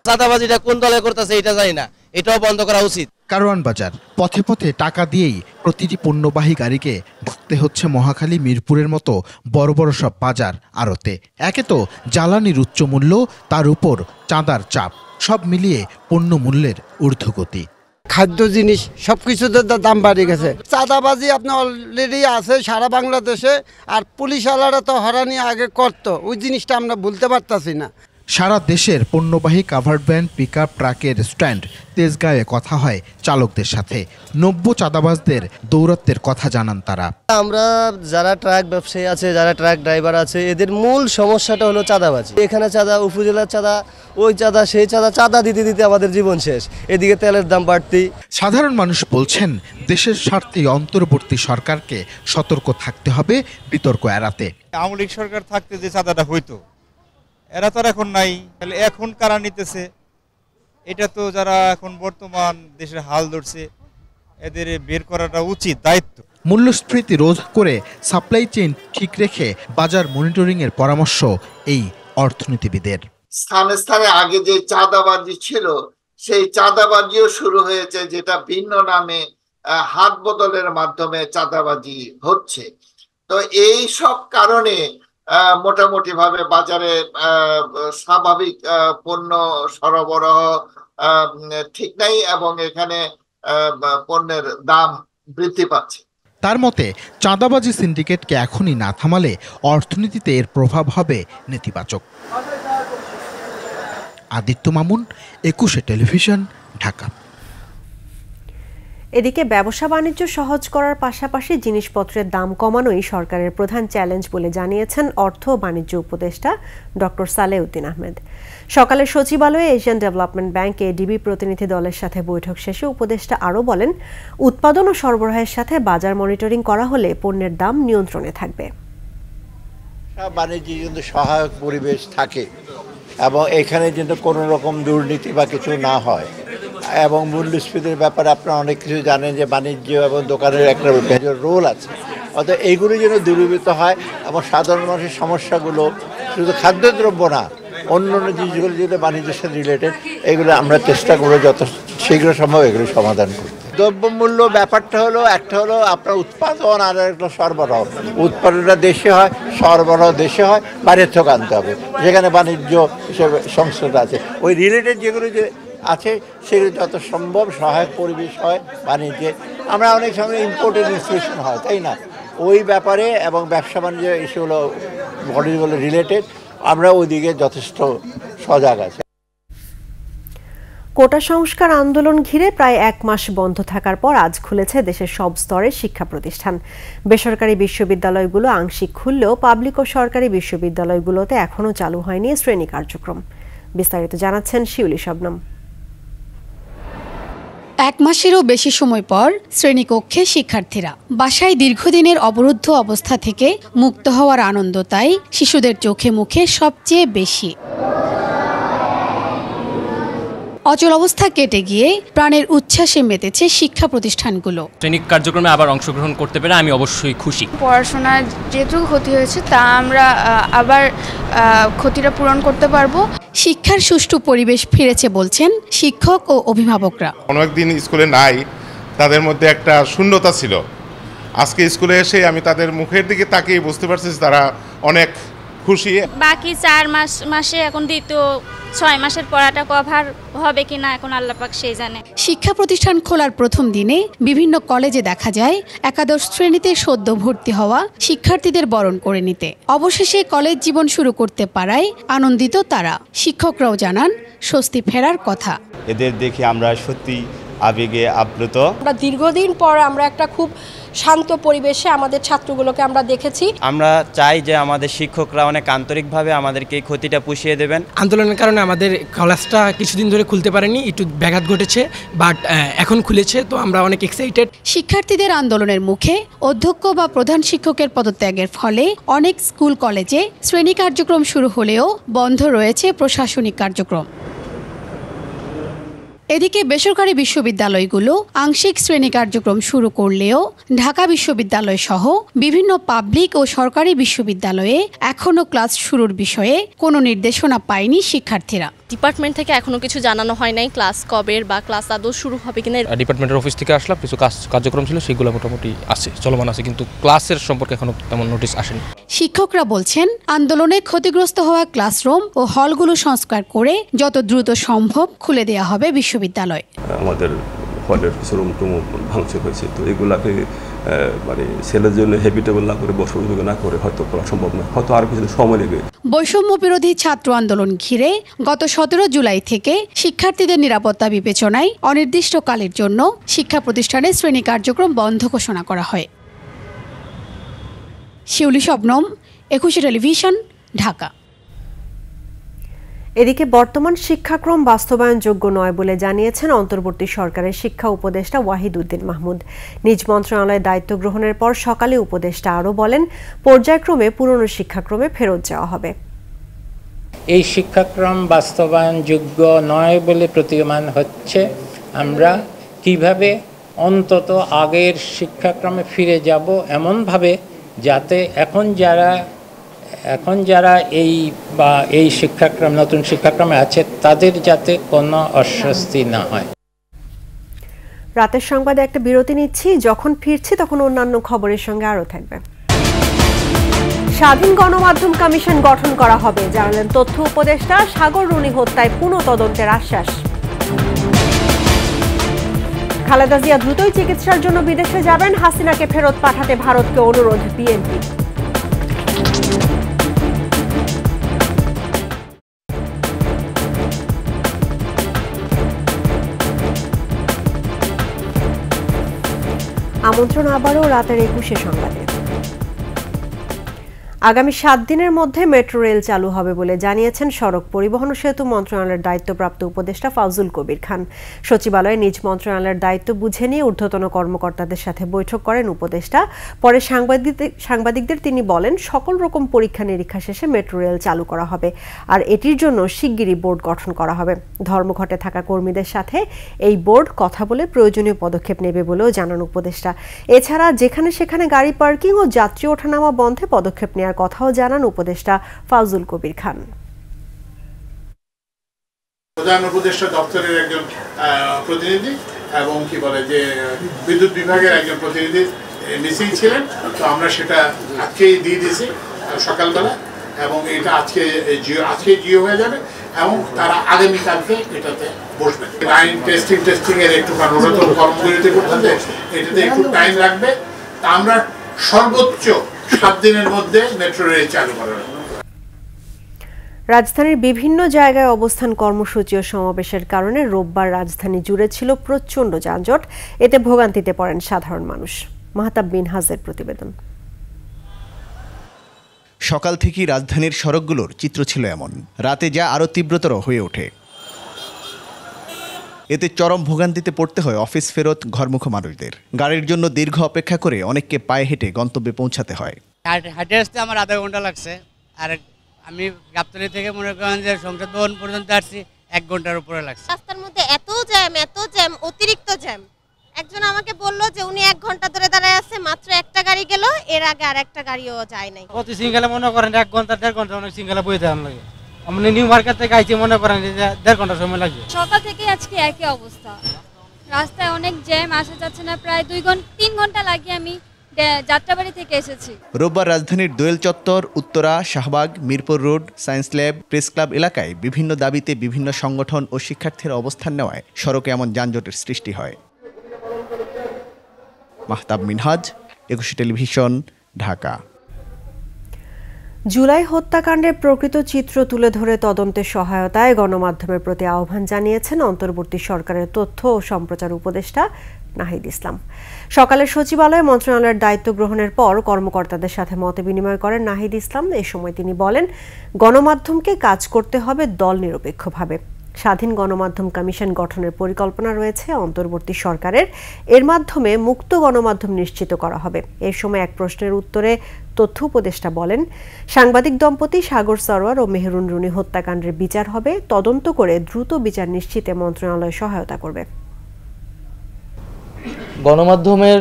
চাঁদাবাজিটা কোন দলে করতেছে এটা জানি না। এটাও বন্ধ করা উচিত। কারওয়ান বাজার। পথে পথে টাকা দিয়েই প্রতিটি পণ্যবাহী গাড়িকে ঢুকতে হচ্ছে মহাখালী, মিরপুরের মতো বড় বড় সব বাজার আড়তে। একে তো জ্বালানির উচ্চ মূল্য, তার উপর চাঁদার চাপ। সব মিলিয়ে পণ্য মূল্যের ঊর্ধ্বগতি। খাদ্য জিনিস সব কিছুতে দাম বাড়ে গেছে। চাঁদাবাজি আপনার অলরেডি আছে সারা বাংলাদেশে, আর পুলিশ আলারা তো হরানি আগে করতো। ওই জিনিসটা আমরা ভুলতে পারতাছি না। সারা দেশের পণ্যবাহী কাভার্ড ভ্যান পিক আপ ট্রাকের স্ট্যান্ড তেজগাঁয়ে কথা হয় চালকদের সাথে। নব্য চাঁদাবাজদের দৌরত্বের কথা জানান তারা। আমরা যারা ট্রাক ব্যবসায়ী আছে যারা ট্রাক ড্রাইভার আছে এদের মূল সমস্যাটা হলো চাঁদাবাজি। এখানে চাঁদা উপজেলার চাঁদা ওই চাঁদা সেই চাঁদা চাঁদা দিতে দিতে আমাদের জীবন শেষ। এদিকে তেলের দাম বাড়তি। সাধারণ মানুষ বলছেন দেশের স্বার্থে অন্তর্বর্তী সরকারকে সতর্ক থাকতে হবে বিতর্ক এড়াতে। আওয়ামী লীগ সরকার থাকতে যে চাঁদাটা হইতো এরা তো আর এখন নাই। তাহলে এখন কারা নিতেছে? এটা তো যারা এখন বর্তমান দেশের হাল ধরছে এদের বের করাটা উচিত দায়িত্ব। মূল্যস্ফীতি রোধ করে সাপ্লাই চেইন ঠিক রেখে বাজার মনিটরিংয়ের পরামর্শ এই অর্থনীতিবিদের। স্থানে স্থানে আগে যে চাঁদাবাজি ছিল সেই চাঁদাবাজিও শুরু হয়েছে যেটা ভিন্ন নামে হাত বদলের মাধ্যমে চাঁদাবাজি হচ্ছে। তো এই সব কারণে আহ, মোটামুটি ভাবে বাজারে স্বাভাবিক পণ্য সরবরাহ ঠিক নাই এবং এখানে পণ্যের দাম বৃদ্ধি পাচ্ছে। তার মতে, চাঁদাবাজি সিন্ডিকেটকে এখনই না থামালে অর্থনীতিতে এর প্রভাব হবে নেতিবাচক। আদিত্য মামুন, একুশে টেলিভিশন, ঢাকা। এদিকে ব্যবসা বাণিজ্য সহজ করার পাশাপাশি জিনিসপত্রের দাম কমানোই সরকারের প্রধান চ্যালেঞ্জ বলে জানিয়েছেন অর্থ ও বাণিজ্য উপদেষ্টা ডক্টর সালেউদ্দিন আহমেদ। সকালে সচিবালয়ে এশিয়ান ডেভেলপমেন্ট ব্যাংক এডিবি প্রতিনিধি দলের সাথে বৈঠক শেষে উপদেষ্টা আরও বলেন, উৎপাদন ও সরবরাহের সাথে বাজার মনিটরিং করা হলে পণ্যের দাম নিয়ন্ত্রণে থাকবে। বাণিজ্যে কিন্তু সহায়ক পরিবেশ থাকে এবং এখানে যেন কোনো রকম দুর্নীতি বা কিছু না হয়। এবং মূল্যস্ফীতির ব্যাপারে আপনারা অনেক কিছু জানেন যে বাণিজ্য এবং দোকানের একটা মেজর রোল আছে। অর্থাৎ এইগুলো যেন দূরীভূত হয়, এবং সাধারণ মানুষের সমস্যাগুলো শুধু খাদ্যদ্রব্য না, অন্য অন্য জিনিসগুলো যেগুলো বাণিজ্যের সাথে রিলেটেড এগুলো আমরা চেষ্টা করব যত শীঘ্র সম্ভব এগুলো সমাধান করি দ্রব্যমূল্য ব্যাপারটা হলো, একটা হলো আপনার উৎপাদন আর একটা সরবরাহ। উৎপাদনটা দেশে হয়, সরবরাহ দেশে হয় বাইরের থেকে আনতে হবে। যেখানে বাণিজ্য হিসেবে সংস্থা আছে। ওই রিলেটেড যেগুলো যে আছে, সেগুলো যত সম্ভব সহায়ক পরিবেশ হয় বাণিজ্যে। আমরা অনেক সময় ইম্পোর্টেড ইনফ্লেশন হয়, তাই না? ওই ব্যাপারে এবং ব্যবসা বাণিজ্য ইস্যুগুলো বডিগুলো রিলেটেড আমরা ওইদিকে যথেষ্ট সজাগ আছি। কোটা সংস্কার আন্দোলন ঘিরে প্রায় এক মাস বন্ধ থাকার পর আজ খুলেছে দেশের সব স্তরের শিক্ষা প্রতিষ্ঠান। বেসরকারি বিশ্ববিদ্যালয়গুলো আংশিক খুললেও পাবলিক ও সরকারি বিশ্ববিদ্যালয়গুলোতে এখনও চালু হয়নি শ্রেণি কার্যক্রম। বিস্তারিত জানাচ্ছেন শিউলি শবনম। এক মাসেরও বেশি সময় পর শ্রেণীকক্ষে শিক্ষার্থীরা বাসায় দীর্ঘদিনের অবরুদ্ধ অবস্থা থেকে মুক্ত হওয়ার আনন্দ তাই শিশুদের চোখে মুখে সবচেয়ে বেশি। অচল অবস্থা কেটে গিয়ে প্রাণের উচ্ছ্বাসে মেতেছে শিক্ষা প্রতিষ্ঠানগুলো। ট্রেনিং কার্যক্রমে আবার অংশগ্রহণ করতে পেরে আমি অবশ্যই খুশি। পড়াশোনার যেটুকু ক্ষতি হয়েছে তা আমরা আবার ক্ষতিটা পূরণ করতে পারব। শিক্ষার সুষ্ঠু পরিবেশ ফিরেছে বলছেন শিক্ষক ও অভিভাবকরা। অনেকদিন স্কুলে নাই তাদের মধ্যে একটা শূন্যতা ছিল। আজকে স্কুলে এসে আমি তাদের মুখের দিকে তাকিয়ে বুঝতে পারছি তারা অনেক খুশি? বাকি চার মাস মাসে এখন দ্বিতীয় ছয় মাসের পড়াটা কভার হবে কিনা এখন আল্লাপাক সেই জানে। শিক্ষা প্রতিষ্ঠান খোলার প্রথম দিনে বিভিন্ন কলেজে দেখা যায় একাদশ শ্রেণীতে সদ্য ভর্তি হওয়া শিক্ষার্থীদের বরণ করে নিতে। অবশেষে কলেজ জীবন শুরু করতে পারায় আনন্দিত তারা। শিক্ষকরাও জানান স্বস্তি ফেরার কথা। এদের দেখে আমরা সত্যি আবেগে আপ্লুত। আমরা দীর্ঘদিন পর আমরা একটা খুব শান্ত পরিবেশে আমাদের ছাত্রগুলোকে আমরা দেখেছি। আমরা চাই যে আমাদের শিক্ষকরা অনেক আন্তরিকভাবে আমাদেরকে এই ক্ষতিটা পুষিয়ে দেবেন। আন্দোলনের কারণে আমাদের কলেজটা কিছুদিন ধরে খুলতে পারেনি একটু ব্যাঘাত ঘটেছে বাট এখন খুলেছে তো আমরা অনেক এক্সাইটেড শিক্ষার্থীদের আন্দোলনের মুখে অধ্যক্ষ বা প্রধান শিক্ষকের পদত্যাগের ফলে অনেক স্কুল কলেজে শ্রেণি কার্যক্রম শুরু হলেও বন্ধ রয়েছে প্রশাসনিক কার্যক্রম। এদিকে বেসরকারি বিশ্ববিদ্যালয়গুলো আংশিক শ্রেণি কার্যক্রম শুরু করলেও ঢাকা বিশ্ববিদ্যালয় সহ বিভিন্ন পাবলিক ও সরকারি বিশ্ববিদ্যালয়ে এখনও ক্লাস শুরুর বিষয়ে কোনো নির্দেশনা পায়নি শিক্ষার্থীরা। ডিপার্টমেন্ট থেকে এখনও কিছু জানানো হয় নাই ক্লাস কবের বা ক্লাস আদৌ শুরু হবে কিনা ডিপার্টমেন্টের অফিস থেকে আসলাম কিছু কাজ কার্যক্রম ছিল সেগুলো মোটামুটি আছে চলমান আছে কিন্তু ক্লাসের সম্পর্কে এখনও তেমন নোটিশ আসেনি। শিক্ষকরা বলছেন আন্দোলনে ক্ষতিগ্রস্ত হওয়া ক্লাসরুম ও হলগুলো সংস্কার করে যত দ্রুত সম্ভব খুলে দেওয়া হবে বিশ্ববিদ্যালয়। আমাদের হলের কিছু রুম টুম ভাঙচুর হয়েছে তো এগুলাকে মানে ছেলের জন্য হেবিটেবল না করে বসবাস না করে হয়তো করা সম্ভব না হয়তো আর কিছু সময় নেবে বৈষম্য বিরোধী ছাত্র আন্দোলন ঘিরে গত সতেরো জুলাই থেকে শিক্ষার্থীদের নিরাপত্তা বিবেচনায় অনির্দিষ্টকালের জন্য শিক্ষা প্রতিষ্ঠানে শ্রেণি কার্যক্রম বন্ধ ঘোষণা করা হয়। শিউলি শবনম, একুশে টেলিভিশন, ঢাকা। এদিকে বর্তমান শিক্ষাক্রম বাস্তবায়নযোগ্য নয় বলে জানিয়েছেন অন্তর্বর্তী সরকারের শিক্ষা উপদেষ্টা ওয়াহিদ উদ্দিন মাহমুদ। নিজ মন্ত্রণালয়ে দায়িত্ব গ্রহণের পর সকালে উপদেষ্টা আরও বলেন, পর্যায়ক্রমে পুরনো শিক্ষাক্রমে ফেরত যাওয়া হবে। এই শিক্ষাক্রম বাস্তবায়নযোগ্য নয় বলে প্রতীয়মান হচ্ছে। আমরা কীভাবে অন্তত আগের শিক্ষাক্রমে ফিরে যাব এমনভাবে যাতে এখন যারা এখন যারা এই বা এই শিক্ষাক্রম, নতুন শিক্ষাক্রমে আছে, তাদের যাতে কোনো অস্বস্তি না হয়। রাতের সংবাদে একটা বিরতি নিচ্ছি। যখন ফিরছি তখন অন্যান্য খবরের সঙ্গে আরও থাকবে। স্বাধীন গণমাধ্যম কমিশন গঠন করা হবে। জানালেন তথ্য উপদেষ্টা সাগর রুনি হত্যায় পুনঃ তদন্তের আশ্বাস। খালেদা জিয়া দ্রুতই চিকিৎসার জন্য বিদেশে যাবেন। হাসিনাকে ফেরত পাঠাতে ভারতকে অনুরোধ বিএনপি। আমন্ত্রণ আবারও রাতের একুশে সংবাদে। আগামী সাত দিনের মধ্যে মেট্রো রেল চালু হবে বলে জানিয়েছেন সড়ক পরিবহন সেতু মন্ত্রণালয়ের দায়িত্বপ্রাপ্ত উপদেষ্টা ফাউজুল কবির খান। সচিবালয়ে নিজ মন্ত্রণালয়ের দায়িত্ব বুঝে নিয়ে ঊর্ধ্বতন কর্মকর্তাদের সাথে বৈঠক করেন উপদেষ্টা। পরে সাংবাদিকদের সাংবাদিকদের তিনি বলেন, সকল রকম পরীক্ষা নিরীক্ষা শেষে মেট্রো রেল চালু করা হবে আর এটির জন্য শিগগিরই বোর্ড গঠন করা হবে। ধর্মঘটে থাকা কর্মীদের সাথে এই বোর্ড কথা বলে প্রয়োজনীয় পদক্ষেপ নেবে বলেও জানান উপদেষ্টা। এছাড়া যেখানে সেখানে গাড়ি পার্কিং ও যাত্রী ওঠানামা বন্ধে পদক্ষেপ নেওয়ার কথাও জানান উপদেষ্টা ফাউজুল কবির খান। প্রধান উপদেষ্টা দপ্তরের একজন প্রতিনিধি এবং কি বলে যে বিদ্যুৎ বিভাগের একজন প্রতিনিধি মিসিং ছিলেন। তো আমরা সেটা আজকেই দিয়ে দিয়েছি সকালবেলা এবং এটা আজকে জিও আজকে জিও হয়ে যাবে এবং তারা আগামীকালকে এটাতে বসবে। লাইন টেস্টিং টেস্টিং এর একটু কারণ, ওরা তো কর্মবিরতি করতে এটাতে একটু টাইম লাগবে। তা আমরা সর্বোচ্চ সাত দিনের মধ্যে মেট্রো রেল চালু করা রাজধানীর বিভিন্ন জায়গায় অবস্থান কর্মসূচি ও সমাবেশের কারণে রোববার রাজধানী জুড়ে ছিল প্রচণ্ড যানজট। এতে ভোগান্তিতে পড়েন সাধারণ মানুষ। মাহতাব বিন হাজের প্রতিবেদন। সকাল থেকেই রাজধানীর সড়কগুলোর চিত্র ছিল এমন। রাতে যা আরও তীব্রতর হয়ে ওঠে। এতে চরম ভোগান্তিতে পড়তে হয় অফিস ফেরত ঘরমুখ মানুষদের গাড়ির জন্য দীর্ঘ অপেক্ষা করে অনেককে পায়ে হেঁটে গন্তব্যে পৌঁছাতে হয়। হাঁটে আসতে আমার আধা ঘণ্টা লাগছে। আর আমি গাবতলি থেকে মনে করেন যে সংসদ ভবন পর্যন্ত আসছি এক ঘণ্টার উপরে লাগছে। রাস্তার মধ্যে এত জ্যাম এত জ্যাম অতিরিক্ত জ্যাম। একজন আমাকে বলল যে উনি এক ঘণ্টা ধরে দাঁড়ায় আছে মাত্র একটা গাড়ি গেল এর আগে আর একটা গাড়িও যায় নাই। প্রতি সিঙ্গেলে মনে করেন এক ঘণ্টা দেড় ঘণ্টা অনেক সিঙ্গেলে বই দেওয়ার লাগে আমি নিউ মার্কেট থেকে আইছি মনে করেন যে দেড় ঘণ্টা সময় লাগবে। সকাল থেকে আজকে একই অবস্থা। রাস্তায় অনেক জ্যাম আসা যাচ্ছে না প্রায় দুই ঘণ্টা তিন ঘণ্টা লাগে আমি যাত্রাবাড়ি থেকে এসেছি। রোববার রাজধানীর Doel Chattar Uttara Shahbag Mirpur road science lab press club এলাকায় বিভিন্ন দাবিতে বিভিন্ন সংগঠন ও শিক্ষার্থীরা অবস্থান নেওয়ায় সড়কে এমন যানজটের সৃষ্টি হয়। মাহতাব মিনহাজ একুশে টেলিভিশন ঢাকা। জুলাই হত্যাকাণ্ডের প্রকৃত চিত্র তুলে ধরে তদন্তের সহায়তায় গণমাধ্যমের প্রতি আহ্বান জানিয়েছেন অন্তর্বর্তী সরকারের তথ্য ও সম্প্রচার উপদেষ্টা নাহিদ ইসলাম। সকালে সচিবালয়ে মন্ত্রণালয়ের দায়িত্ব গ্রহণের পর কর্মকর্তাদের সাথে মত বিনিময় করেন নাহিদ ইসলাম। এ সময় তিনি বলেন, গণমাধ্যমকে কাজ করতে হবে দল নিরপেক্ষভাবে। স্বাধীন গণমাধ্যম কমিশন গঠনের পরিকল্পনা রয়েছে অন্তর্বর্তী সরকারের। এর মাধ্যমে মুক্ত গণমাধ্যম নিশ্চিত করা হবে। এ সময় এক প্রশ্নের উত্তরে তথ্য উপদেষ্টা বলেন, সাংবাদিক দম্পতি সাগর সরোয়ার ও মেহরুন রুনি হত্যাকাণ্ডের বিচার হবে। তদন্ত করে দ্রুত বিচার নিশ্চিতে মন্ত্রণালয় সহায়তা করবে। গণমাধ্যমের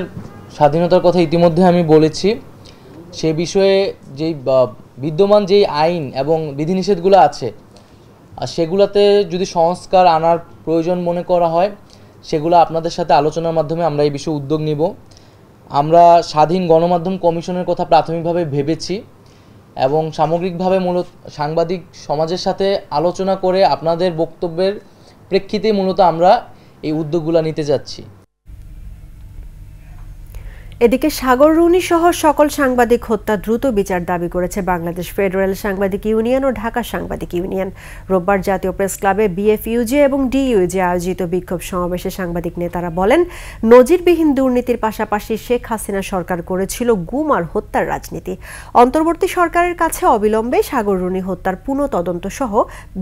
স্বাধীনতার কথা ইতিমধ্যে আমি বলেছি। সে বিষয়ে যেই বিদ্যমান যেই আইন এবং বিধিনিষেধগুলো আছে আর সেগুলোতে যদি সংস্কার আনার প্রয়োজন মনে করা হয়, সেগুলো আপনাদের সাথে আলোচনার মাধ্যমে আমরা এই বিষয়ে উদ্যোগ নিব। আমরা স্বাধীন গণমাধ্যম কমিশনের কথা প্রাথমিকভাবে ভেবেছি এবং সামগ্রিকভাবে মূলত সাংবাদিক সমাজের সাথে আলোচনা করে আপনাদের বক্তব্যের প্রেক্ষিতে মূলত আমরা এই উদ্যোগগুলো নিতে যাচ্ছি। এদিকে সাগর রুনি সহ সকল সাংবাদিক হত্যা দ্রুত বিচার দাবি করেছে বাংলাদেশ ফেডারেল সাংবাদিক ইউনিয়ন ও ঢাকা সাংবাদিক ইউনিয়ন। রোববার জাতীয় প্রেস ক্লাবে বিএফইউজে এবং ডিইউজে আয়োজিত বিক্ষোভ সমাবেশে সাংবাদিক নেতারা বলেন, নজিরবিহীন দুর্নীতির পাশাপাশি শেখ হাসিনা সরকার করেছিল গুম আর হত্যার রাজনীতি। অন্তর্বর্তী সরকারের কাছে অবিলম্বে সাগর রুনি হত্যার পুনঃ তদন্ত সহ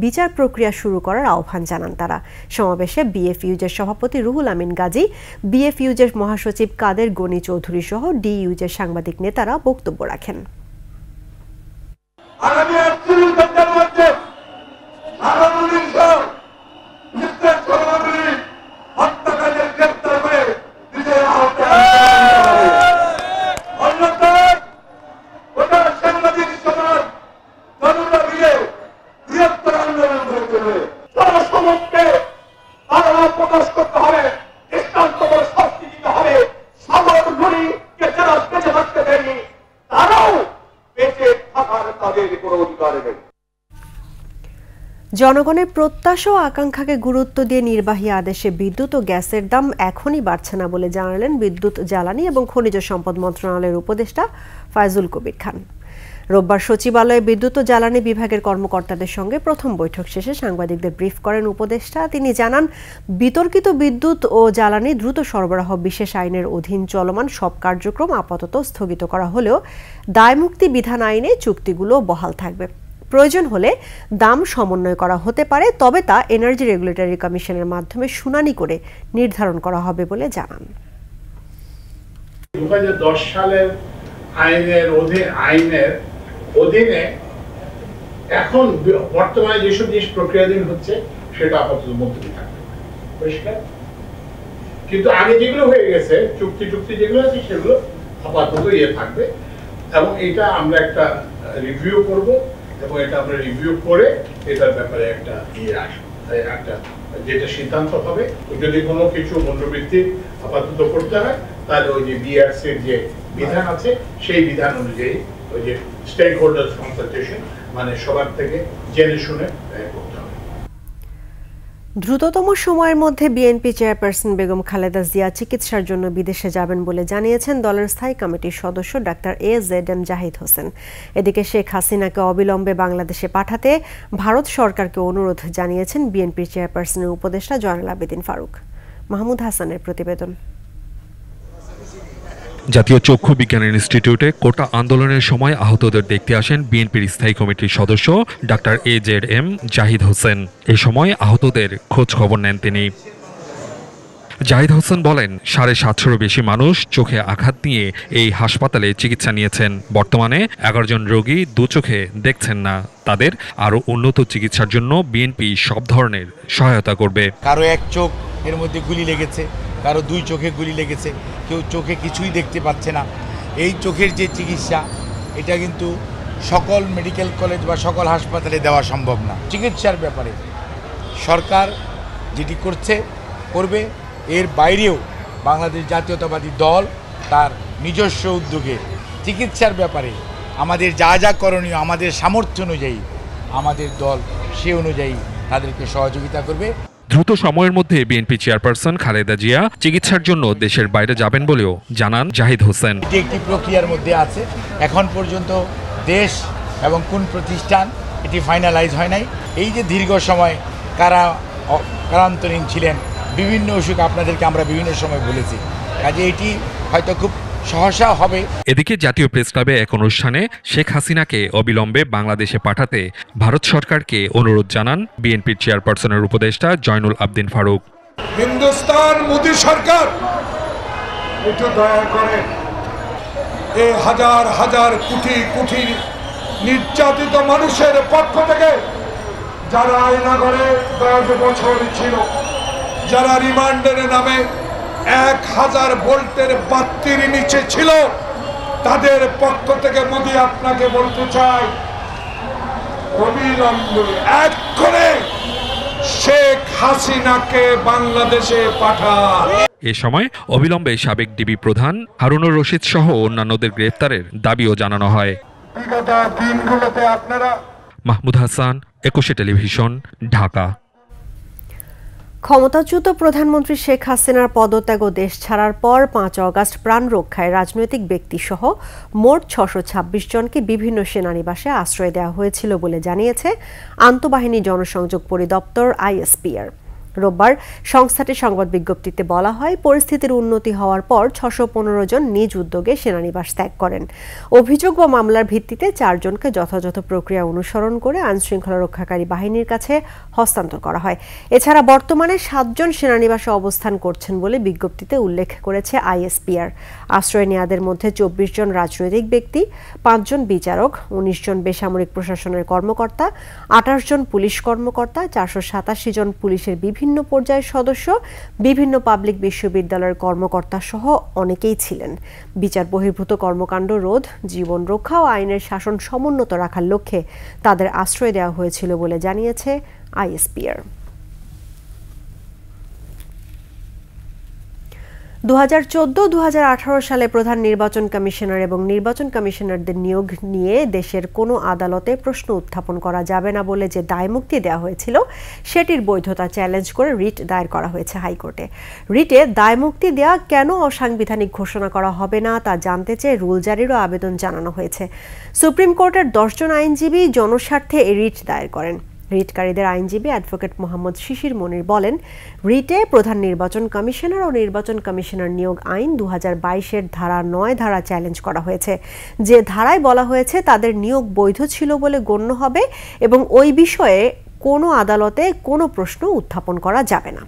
বিচার প্রক্রিয়া শুরু করার আহ্বান জানান তারা। সমাবেশে বিএফইউজের সভাপতি রুহুল আমিন গাজী, বিএফইউজের মহাসচিব কাদের গনি চৌধুরী সহ ডিইউজের সাংবাদিক নেতারা বক্তব্য রাখেন। জনগণের প্রত্যাশা ও আকাঙ্ক্ষাকে গুরুত্ব দিয়ে নির্বাহী আদেশে বিদ্যুৎ ও গ্যাসের দাম এখনই বাড়ছে না বলে জানালেন বিদ্যুৎ জ্বালানি এবং খনিজ সম্পদ মন্ত্রণালয়ের উপদেষ্টা ফায়জুল কবির খান। রোববার সচিবালয়ে বিদ্যুৎ ও জ্বালানি বিভাগের কর্মকর্তাদের সঙ্গে প্রথম বৈঠক শেষে সাংবাদিকদের ব্রিফ করেন উপদেষ্টা। তিনি জানান, বিতর্কিত বিদ্যুৎ ও জ্বালানি দ্রুত সরবরাহ, বিশেষ আইনের অধীন চলমান সব কার্যক্রম আপাতত স্থগিত করা হলেও দায়মুক্তি বিধান আইনে চুক্তিগুলো বহাল থাকবে। প্রয়োজন হলে দাম সমন্বয় করা হতে পারে, তবে তা এনার্জি রেগুলেটরি কমিশনের মাধ্যমে শুনানি করে নির্ধারণ করা হবে বলে জানান। সালের আইনের আইনের অধীনে এখন বর্তমানে যেসব জিনিস প্রক্রিয়াধীন হচ্ছে, সেটা আপাতত মুক্তি থাকবে। পরিষ্কার? কিন্তু আগে যেগুলো হয়ে গেছে, চুক্তি চুক্তি যেগুলো আছে, সেগুলো আপাতত ইয়ে থাকবে। এবং এটা আমরা একটা রিভিউ করব। এবং এটা আমরা রিভিউ করে এটার ব্যাপারে একটা ইয়ে আসব একটা যেটা সিদ্ধান্ত হবে, যদি কোনো কিছু মূল্যবৃদ্ধি আপাতত করতে হয়, তাহলে ওই যে বিআরসির যে বিধান আছে, সেই বিধান অনুযায়ী ওই যে স্টেক হোল্ডার কনসালটেশন মানে সবার থেকে জেনে শুনে দ্রুততম সময়ের মধ্যে বিএনপি চেয়ারপারসন বেগম খালেদা জিয়া চিকিৎসার জন্য বিদেশে যাবেন বলে জানিয়েছেন দলের স্থায়ী কমিটির সদস্য doctor A Z M Zahid Hossain. এদিকে শেখ হাসিনাকে অবিলম্বে বাংলাদেশে পাঠাতে ভারত সরকারকে অনুরোধ জানিয়েছেন বিএনপি চেয়ারপারসনের উপদেষ্টা জয়নাল আবেদিন ফারুক। মাহমুদ হাসানের প্রতিবেদন। জাতীয় চক্ষু বিজ্ঞান ইনস্টিটিউটে কোটা আন্দোলনের সময় আহতদের দেখতে আসেন বিএনপির স্থায়ী কমিটির সদস্য doctor A Z M Zahid Hossain. এ সময় আহতদের খোঁজ খবর নেন তিনি। জাহিদ হোসেন বলেন, সাড়ে সাতশোরও বেশি মানুষ চোখে আঘাত নিয়ে এই হাসপাতালে চিকিৎসা নিয়েছেন। বর্তমানে এগারো জন রোগী দু চোখে দেখছেন না। তাদের আরও উন্নত চিকিৎসার জন্য বিএনপি সব ধরনের সহায়তা করবে। কারও এক চোখ এর মধ্যে গুলি লেগেছে, কারও দুই চোখে গুলি লেগেছে, কেউ চোখে কিছুই দেখতে পাচ্ছে না। এই চোখের যে চিকিৎসা, এটা কিন্তু সকল মেডিকেল কলেজ বা সকল হাসপাতালে দেওয়া সম্ভব না। চিকিৎসার ব্যাপারে সরকার যেটি করছে, করবে এর বাইরেও বাংলাদেশ জাতীয়তাবাদী দল তার নিজস্ব উদ্যোগে চিকিৎসার ব্যাপারে আমাদের যা যা করণীয় আমাদের সামর্থ্য অনুযায়ী আমাদের দল সে অনুযায়ী তাদেরকে সহযোগিতা করবে। দ্রুত সময়ের মধ্যে বিএনপি চেয়ারপারসন খালেদা জিয়া চিকিৎসার জন্য দেশের বাইরে যাবেন বলেও জানান জাহিদ হোসেন। এটি একটি প্রক্রিয়ার মধ্যে আছে। এখন পর্যন্ত দেশ এবং কোন প্রতিষ্ঠান এটি ফাইনালাইজ হয় নাই। এই যে দীর্ঘ সময় কারা কারান্তরীণ ছিলেন বিভিন্ন অসুখ আপনাদেরকে আমরা বিভিন্ন সময় বলেছি। কাজে এটি হয়তো খুব সহসা হবে। এদিকে জাতীয় প্রেস ক্লাবে এক অনুষ্ঠানে শেখ হাসিনাকে অবিলম্বে বাংলাদেশে পাঠাতে ভারত সরকারকে অনুরোধ জানান বিএনপির চেয়ারপারসনের উপদেষ্টা জয়নুল আবদিন ফারুক। হিন্দুস্তান মোদী সরকার একটু দয়া করে এই হাজার হাজার কোটি কোটি নির্যাতিত মানুষের পক্ষ থেকে যারা আয়নাগরে দশ বছর ছিল যারা রিমান্ডের নামে এক হাজার ভোল্টের বাত্তির নিচে ছিল তাদের পক্ষ থেকে মোদি আপনাকে বলতে চাই অবিলম্বে এক করে শেখ হাসিনাকে বাংলাদেশে পাঠান। এ সময় অবিলম্বে সাবেক ডিবি প্রধান হারুনুর রশিদ সহ অন্যান্যদের গ্রেপ্তারের দাবিও জানানো হয়। বিগত দিনগুলোতে আপনারা মাহমুদ হাসান একুশে টেলিভিশন ঢাকা। ক্ষমতাচ্যুত প্রধানমন্ত্রী শেখ হাসিনার পদত্যাগ ও দেশ ছাড়ার পর পাঁচ অগাস্ট প্রাণ রক্ষায় রাজনৈতিক ব্যক্তিসহ মোট ছশো ছাব্বিশ জনকে বিভিন্ন সেনানিবাসে আশ্রয় দেওয়া হয়েছিল বলে জানিয়েছে আন্তঃবাহিনী জনসংযোগ পরিদপ্তর আইএসপিআর। রোববার সংস্থাটির সংবাদ বিজ্ঞপ্তিতে বলা হয়, পরিস্থিতির উন্নতি হওয়ার পর ছশো পনেরো জন নিজ উদ্যোগে সেনানিবাস ত্যাগ করেন। অভিযোগ বা মামলার ভিত্তিতে চারজনকে যথাযথ প্রক্রিয়া অনুসরণ করে আইনশৃঙ্খলা রক্ষাকারী বাহিনীর কাছে হস্তান্তর করা হয়। এছাড়া বর্তমানে সাতজন সেনানিবাসে অবস্থান করছেন বলে বিজ্ঞপ্তিতে উল্লেখ করেছে আইএসপিআর। আশ্রয় নেয়াদের মধ্যে চব্বিশ জন রাজনৈতিক ব্যক্তি পাঁচজন বিচারক, উনিশ জন বেসামরিক প্রশাসনের কর্মকর্তা, আঠাশ জন পুলিশ কর্মকর্তা, চারশো সাতাশি জন পুলিশের বিভিন্ন পর্যায়ের সদস্য, বিভিন্ন পাবলিক বিশ্ববিদ্যালয়ের কর্মকর্তা সহ অনেকেই ছিলেন। বিচার বহির্ভূত কর্মকাণ্ড রোধ, জীবন রক্ষা ও আইনের শাসন সমুন্নত রাখার লক্ষ্যে তাদের আশ্রয় দেওয়া হয়েছিল বলে জানিয়েছে আইএসপিআর। দু হাজার দু সালে প্রধান নির্বাচন কমিশনার এবং নির্বাচন কমিশনারদের নিয়োগ নিয়ে দেশের কোনো আদালতে প্রশ্ন উত্থাপন করা যাবে না বলে যে দায়মুক্তি দেওয়া হয়েছিল, সেটির বৈধতা চ্যালেঞ্জ করে রিট দায়ের করা হয়েছে হাইকোর্টে। রিটে দায়মুক্তি দেওয়া কেন অসাংবিধানিক ঘোষণা করা হবে না তা জানতে চেয়ে রুল জারিরও আবেদন জানানো হয়েছে। সুপ্রিম কোর্টের দশজন আইনজীবী জনস্বার্থে এই রিট দায়ের করেন। রিটকারীদের আইনজীবী অ্যাডভোকেট মোহাম্মদ শিশির মনির বলেন, রিটে প্রধান নির্বাচন কমিশনার ও নির্বাচন কমিশনার নিয়োগ আইন দু হাজার ধারা নয় ধারা চ্যালেঞ্জ করা হয়েছে। যে ধারায় বলা হয়েছে তাদের নিয়োগ বৈধ ছিল বলে গণ্য হবে এবং ওই বিষয়ে কোনো আদালতে কোনো প্রশ্ন উত্থাপন করা যাবে না।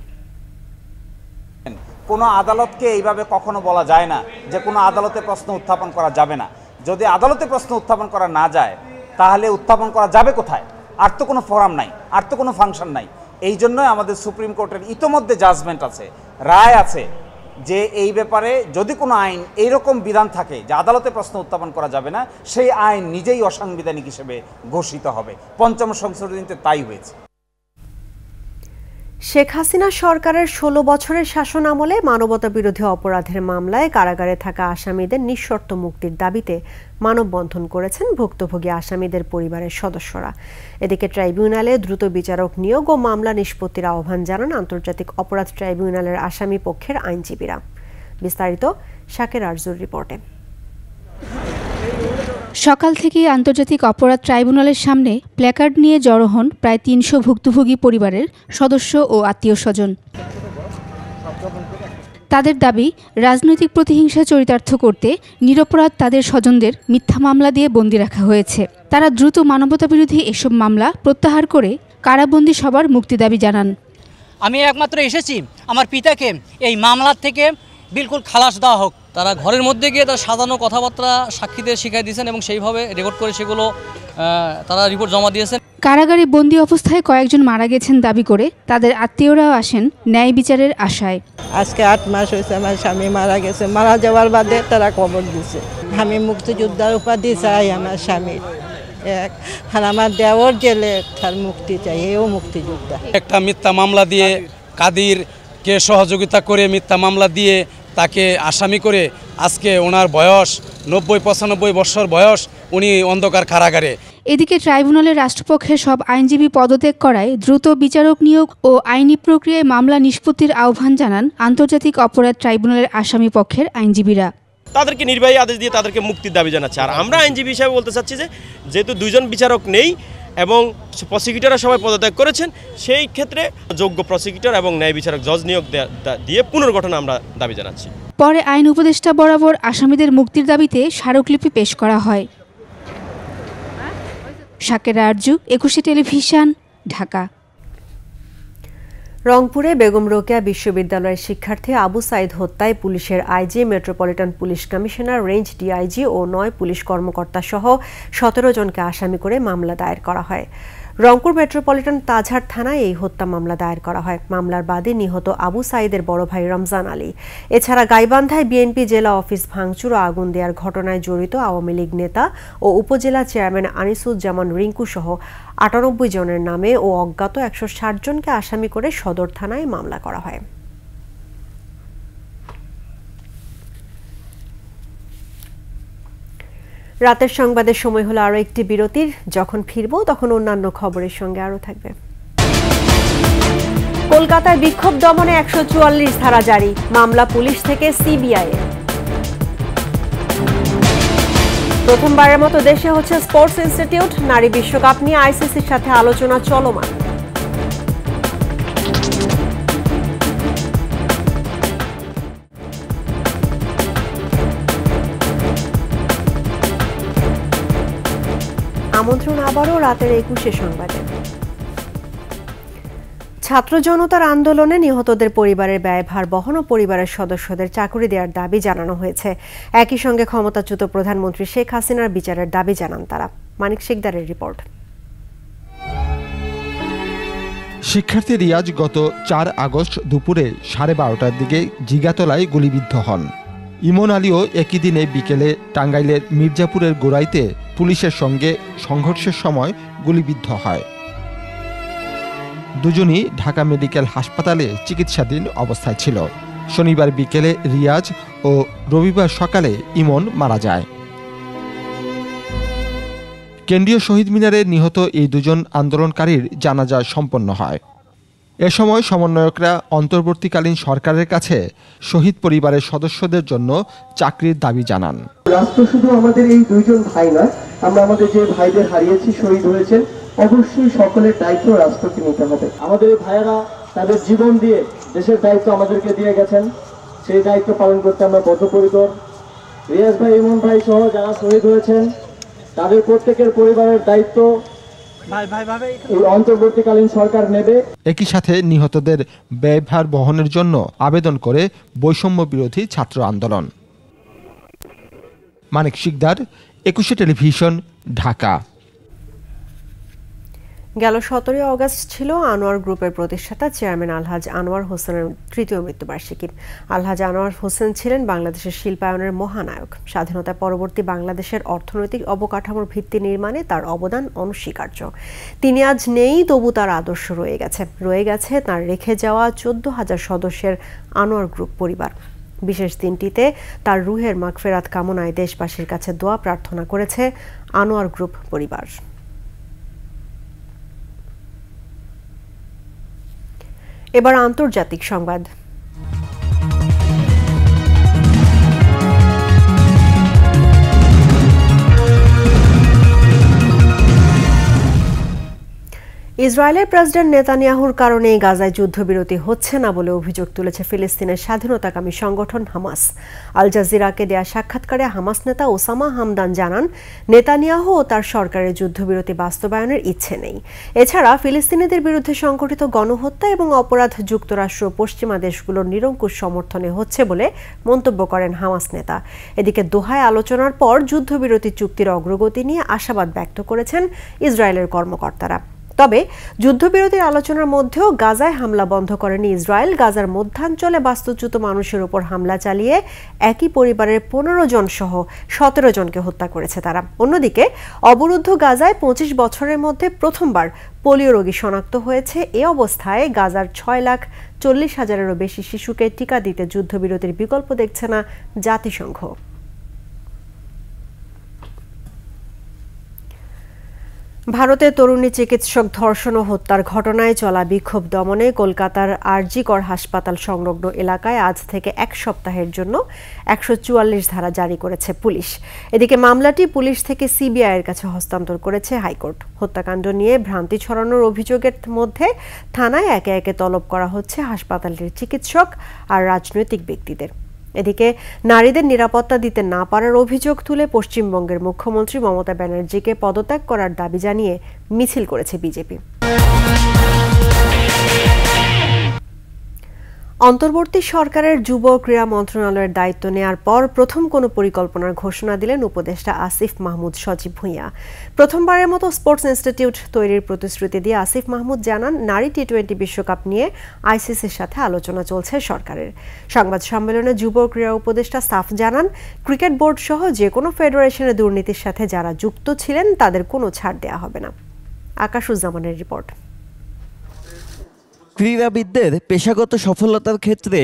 কোনো আদালতকে এইভাবে কখনো বলা যায় না যে কোনো আদালতে প্রশ্ন উত্থাপন করা যাবে না। যদি আদালতে প্রশ্ন উত্থাপন করা না যায়, তাহলে উত্থাপন করা যাবে কোথায়? আর তো কোনো ফোরাম নাই, আর তো কোনো ফাংশন নাই। এই জন্যই আমাদের সুপ্রিম কোর্টের ইতোমধ্যে জাজমেন্ট আছে, রায় আছে যে এই ব্যাপারে যদি কোনো আইন এইরকম বিধান থাকে যে আদালতে প্রশ্ন উত্থাপন করা যাবে না, সেই আইন নিজেই অসাংবিধানিক হিসেবে ঘোষিত হবে। পঞ্চম সংশোধনীতে তাই হয়েছে। শেখ হাসিনা সরকারের ষোলো বছরের শাসন আমলে মানবতা বিরোধী অপরাধের মামলায় কারাগারে থাকা আসামিদের নিঃশর্ত মুক্তির দাবিতে মানববন্ধন করেছেন ভুক্তভোগী আসামিদের পরিবারের সদস্যরা। এদিকে ট্রাইব্যুনালে দ্রুত বিচারক নিয়োগ ও মামলা নিষ্পত্তির আহ্বান জানান আন্তর্জাতিক অপরাধ ট্রাইব্যুনালের আসামি পক্ষের আইনজীবীরা। বিস্তারিত শাকের আরজুর রিপোর্টে। সকাল থেকেই আন্তর্জাতিক অপরাধ ট্রাইব্যুনালের সামনে প্ল্যাকার্ড নিয়ে জড়ো হন প্রায় তিনশো ভুক্তভোগী পরিবারের সদস্য ও আত্মীয় স্বজন তাদের দাবি, রাজনৈতিক প্রতিহিংসা চরিতার্থ করতে নিরপরাধ তাদের স্বজনদের মিথ্যা মামলা দিয়ে বন্দি রাখা হয়েছে। তারা দ্রুত মানবতাবিরোধী এসব মামলা প্রত্যাহার করে কারাবন্দী সবার মুক্তি দাবি জানান। আমি একমাত্র এসেছি, আমার পিতাকে এই মামলার থেকে বিলকুল খালাস দেওয়া হোক। তারা ঘরের মধ্যে গিয়ে তার সাজানো কথাবার্তা সাক্ষীদের শিখাই দিয়েছেন এবং সেইভাবে রেকর্ড করে সেগুলো তারা রিপোর্ট জমা দিয়েছেন। কারাগারে বন্দি অবস্থায় কয়েকজন মারা গেছেন দাবি করে তাদের আত্মীয়রাও আসেন ন্যায় বিচারের আশায়। আজকে আট মাস হয়েছে আমার স্বামী মারা গেছে। মারা যাওয়ার বাদে তারা কবর দিছে। আমি মুক্তিযোদ্ধার উপাধি চাই আমার স্বামীর। এক আর আমার দেওয়ার জেলে তার মুক্তি চাই এও মুক্তিযোদ্ধা। একটা মিথ্যা মামলা দিয়ে কাদিরকে সহযোগিতা করে মিথ্যা মামলা দিয়ে তাকে আসামি করে আজকে ওনার বয়স নব্বই পঁচানব্বই বছর বয়স উনি অন্ধকার কারাগারে। এদিকে ট্রাইব্যুনালের রাষ্ট্রপক্ষে সব আইনজীবী পদত্যাগ করায় দ্রুত বিচারক নিয়োগ ও আইনি প্রক্রিয়ায় মামলা নিষ্পত্তির আহ্বান জানান আন্তর্জাতিক অপরাধ ট্রাইব্যুনালের আসামি পক্ষের আইনজীবীরা। তাদেরকে নির্বাহী আদেশ দিয়ে তাদেরকে মুক্তির দাবি জানাচ্ছে। আর আমরা আইনজীবী হিসাবে বলতে চাচ্ছি যে যেহেতু দুইজন বিচারক নেই এবং প্রসিকিউটররা সবাই পদত্যাগ করেছেন। সেই ক্ষেত্রে যোগ্য প্রসিকিউটর এবং ন্যায় বিচারক জজ নিয়োগ দিয়ে পুনর্গঠন আমরা দাবি জানাচ্ছি। পরে আইন উপদেষ্টা বরাবর আসামিদের মুক্তির দাবিতে স্মারকলিপি পেশ করা হয়। শাকের আরজু, একুশে টেলিভিশন, ঢাকা। রংপুরে বেগম রোকেয়া বিশ্ববিদ্যালয়ের শিক্ষার্থী আবু সাইদ হত্যায় পুলিশের IG, metropolitan police commissioner, range DIG ও নয় পুলিশ কর্মকর্তা সহ সতেরো জনকে আসামি করে মামলা দায়ের করা হয়। রংপুর মেট্রোপলিটন তাজহাট থানায় এই হত্যা মামলা দায়ের করা হয়। মামলার বাদে নিহত আবু সাইদের বড় ভাই রমজান আলী। এছাড়া গাইবান্ধায় বিএনপি জেলা অফিস ভাঙচুর ও আগুন দেওয়ার ঘটনায় জড়িত আওয়ামী লীগ নেতা ও উপজেলা চেয়ারম্যান আনিসুজ্জামান রিঙ্কু সহ আটানব্বই জনের নামে ও অজ্ঞাত একশো ষাট জনকে আসামি করে সদর থানায় মামলা করা হয়। রাতের সংবাদের সময় হলো আরও একটি বিরতির। যখন ফিরব তখন অন্যান্য খবরের সঙ্গে আরও থাকবে। কলকাতায় বিক্ষোভ দমনে একশো চুয়াল্লিশ ধারা জারি, মামলা পুলিশ থেকে সিবিআই প্রথমবারের মতো দেশে হচ্ছে স্পোর্টস ইনস্টিটিউট, নারী বিশ্বকাপ নিয়ে আইসিসির সাথে আলোচনা চলমান। আমন্ত্রণ আবারও রাতের একুশে সংবাদে। ছাত্র জনতার আন্দোলনে নিহতদের পরিবারের ব্যয়ভার বহন ও পরিবারের সদস্যদের চাকরি দেওয়ার দাবি জানানো হয়েছে। একই সঙ্গে ক্ষমতাচ্যুত প্রধানমন্ত্রী শেখ হাসিনার বিচারের দাবি জানান তারা। মানিক শেখদারের রিপোর্ট। শিক্ষার্থী রিয়াজ গত চার আগস্ট দুপুরে সাড়ে বারোটার দিকে জিগাতলায় গুলিবিদ্ধ হন। ইমন আলীও একই দিনে বিকেলে টাঙ্গাইলের মির্জাপুরের গোড়াইতে পুলিশের সঙ্গে সংঘর্ষের সময় গুলিবিদ্ধ হয়। দুজনই ঢাকা মেডিকেল হাসপাতালে চিকিৎসাধীন অবস্থায় ছিল। শনিবার বিকেলে রিয়াজ ও রবিবার সকালে ইমন মারা যায়। কেন্দ্রীয় শহীদ মিনারে নিহত এই দুজন আন্দোলনকারীর জানাজা সম্পন্ন হয়। এ সময় সমন্বয়করা অন্তর্বর্তীকালীন সরকারের কাছে শহীদ পরিবারের সদস্যদের জন্য চাকরির দাবি জানান। রাষ্ট্র শুধু আমাদের এই দুইজন ভাই নয়, আমরা আমাদের যে ভাইদের হারিয়েছি, শহীদ হয়েছেন, অবশ্যই সকলের দায়িত্ব রাষ্ট্রকে নিতে হবে। আমাদের ভাইয়েরা তাদের জীবন দিয়ে দেশের দায়িত্ব আমাদেরকে দিয়ে গেছেন। সেই দায়িত্ব পালন করতে আমরা বদ্ধপরিকর। রিয়াজ ভাই, ইমন ভাই সহ যারা শহীদ হয়েছেন, তাদের প্রত্যেকের পরিবারের দায়িত্ব অন্তর্বর্তীকালীন সরকার নেবে। একই সাথে নিহতদের ব্যয়ভার বহনের জন্য আবেদন করে বৈষম্য বিরোধী ছাত্র আন্দোলন। মানিক শিকদার একুশে টেলিভিশন ঢাকা। গেল সতেরোই অগস্ট ছিল আনোয়ার গ্রুপের প্রতিষ্ঠাতা চেয়ারম্যান আলহাজ আনোয়ার হোসেনের তৃতীয় মৃত্যুবার্ষিকী। আলহাজ আনোয়ার হোসেন ছিলেন বাংলাদেশের শিল্পায়নের মহানায়ক। স্বাধীনতা পরবর্তী বাংলাদেশের অর্থনৈতিক অবকাঠামোর ভিত্তি নির্মাণে তার অবদান অনস্বীকার্য। তিনি আজ নেই, তবু তার আদর্শ রয়ে গেছে। রয়ে গেছে তার রেখে যাওয়া চোদ্দ হাজার সদস্যের আনোয়ার গ্রুপ পরিবার। বিশেষ দিনটিতে তার রুহের মাগফেরাত কামনায় দেশবাসীর কাছে দোয়া প্রার্থনা করেছে আনোয়ার গ্রুপ পরিবার। এবার আন্তর্জাতিক সংবাদ। ইসরায়েলের প্রেসিডেন্ট নেতানিয়াহুর কারণে গাজায় যুদ্ধবিরতি হচ্ছে না বলে অভিযোগ তুলেছে ফিলিস্তিনের স্বাধীনতাকামী সংগঠন হামাস। আল জাজিরাকে দেয়া সাক্ষাৎকারে হামাস নেতা ওসামা হামদান জানান, নেতানিয়াহু ও তার সরকারের যুদ্ধবিরতি বাস্তবায়নের ইচ্ছে নেই। এছাড়া ফিলিস্তিনিদের বিরুদ্ধে সংঘটিত গণহত্যা এবং অপরাধ যুক্তরাষ্ট্র পশ্চিমা দেশগুলোর নিরঙ্কুশ সমর্থনে হচ্ছে বলে মন্তব্য করেন হামাস নেতা। এদিকে দোহায় আলোচনার পর যুদ্ধবিরতি চুক্তির অগ্রগতি নিয়ে আশাবাদ ব্যক্ত করেছেন ইসরায়েলের কর্মকর্তারা। তবে যুদ্ধবিরতির আলোচনার মধ্যেও গাজায় হামলা বন্ধ করেনি ইসরায়েল। গাজার মধ্যাঞ্চলে বাস্তুচ্যুত মানুষের উপর হামলা চালিয়ে একই পরিবারের পনেরো জন সহ সতেরো জনকে হত্যা করেছে তারা। অন্যদিকে অবরুদ্ধ গাজায় পঁচিশ বছরের মধ্যে প্রথমবার পোলিও রোগী শনাক্ত হয়েছে। এ অবস্থায় গাজার ছয় লাখ চল্লিশ হাজারেরও বেশি শিশুকে টিকা দিতে যুদ্ধবিরতির বিকল্প দেখছে না জাতিসংঘ। ভারতের তরুণী চিকিৎসক ধর্ষণ ও হত্যার ঘটনায় চলা বিক্ষোভ দমনে কলকাতার আরজিকর হাসপাতাল সংলগ্ন এলাকায় আজ থেকে এক সপ্তাহের জন্য একশো চুয়াল্লিশ ধারা জারি করেছে পুলিশ। এদিকে মামলাটি পুলিশ থেকে সিবিআইয়ের কাছে হস্তান্তর করেছে হাইকোর্ট। হত্যাকাণ্ড নিয়ে ভ্রান্তি ছড়ানোর অভিযোগের মধ্যে থানায় একে একে তলব করা হচ্ছে হাসপাতালটির চিকিৎসক আর রাজনৈতিক ব্যক্তিদের। এদিকে নারীদের নিরাপত্তা দিতে না পারার অভিযোগ তুলে পশ্চিমবঙ্গের মুখ্যমন্ত্রী মমতা ব্যানার্জিকে পদত্যাগ করার দাবি জানিয়ে মিছিল করেছে বিজেপি। অন্তর্বর্তী সরকারের যুব ক্রীড়া মন্ত্রণালয়ের দায়িত্ব নেয়ার পর প্রথম কোনো পরিকল্পনার ঘোষণা দিলেন উপদেষ্টা আসিফ মাহমুদ সজীব ভূঁইয়া। প্রথমবারের মতো স্পোর্টস ইনস্টিটিউট তৈরির প্রতিশ্রুতি দিয়ে আসিফ মাহমুদ জানান, নারী টি টোয়েন্টি বিশ্বকাপ নিয়ে আইসিসির সাথে আলোচনা চলছে সরকারের। সংবাদ সম্মেলনে যুব ক্রীড়া উপদেষ্টা সাফ জানান, ক্রিকেট বোর্ড সহ যে কোনো ফেডারেশনের দুর্নীতির সাথে যারা যুক্ত ছিলেন তাদের কোনো ছাড় দেওয়া হবে না। আকাশুজ্জামানের রিপোর্ট। ক্রীড়াবিদদের পেশাগত সফলতার ক্ষেত্রে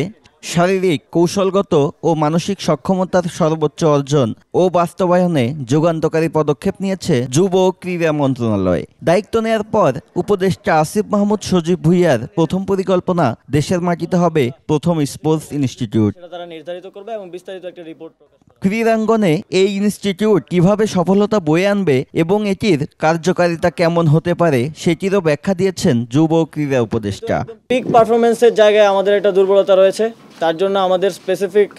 শারীরিক কৌশলগত ও মানসিক সক্ষমতার সর্বোচ্চ অর্জন ও বাস্তবায়নে যুগান্তকারী পদক্ষেপ নিয়েছে যুব ও ক্রীড়া মন্ত্রণালয়। দায়িত্ব নেয়ার পর উপদেষ্টা আসিফ মাহমুদ সজীব ভুইয়ার প্রথম পরিকল্পনা দেশের মাটিতে হবে প্রথম স্পোর্টস ইনস্টিটিউট। তারা নির্ধারিত করবে এবং বিস্তারিত একটা রিপোর্ট ক্রীড়াঙ্গনে এই ইনস্টিটিউট কীভাবে সফলতা বয়ে আনবে এবং এটির কার্যকারিতা কেমন হতে পারে সেটিরও ব্যাখ্যা দিয়েছেন যুব ক্রীড়া উপদেষ্টা। পিক পারফরমেন্সের জায়গায় আমাদের একটা দুর্বলতা রয়েছে। তার জন্য আমাদের স্পেসিফিক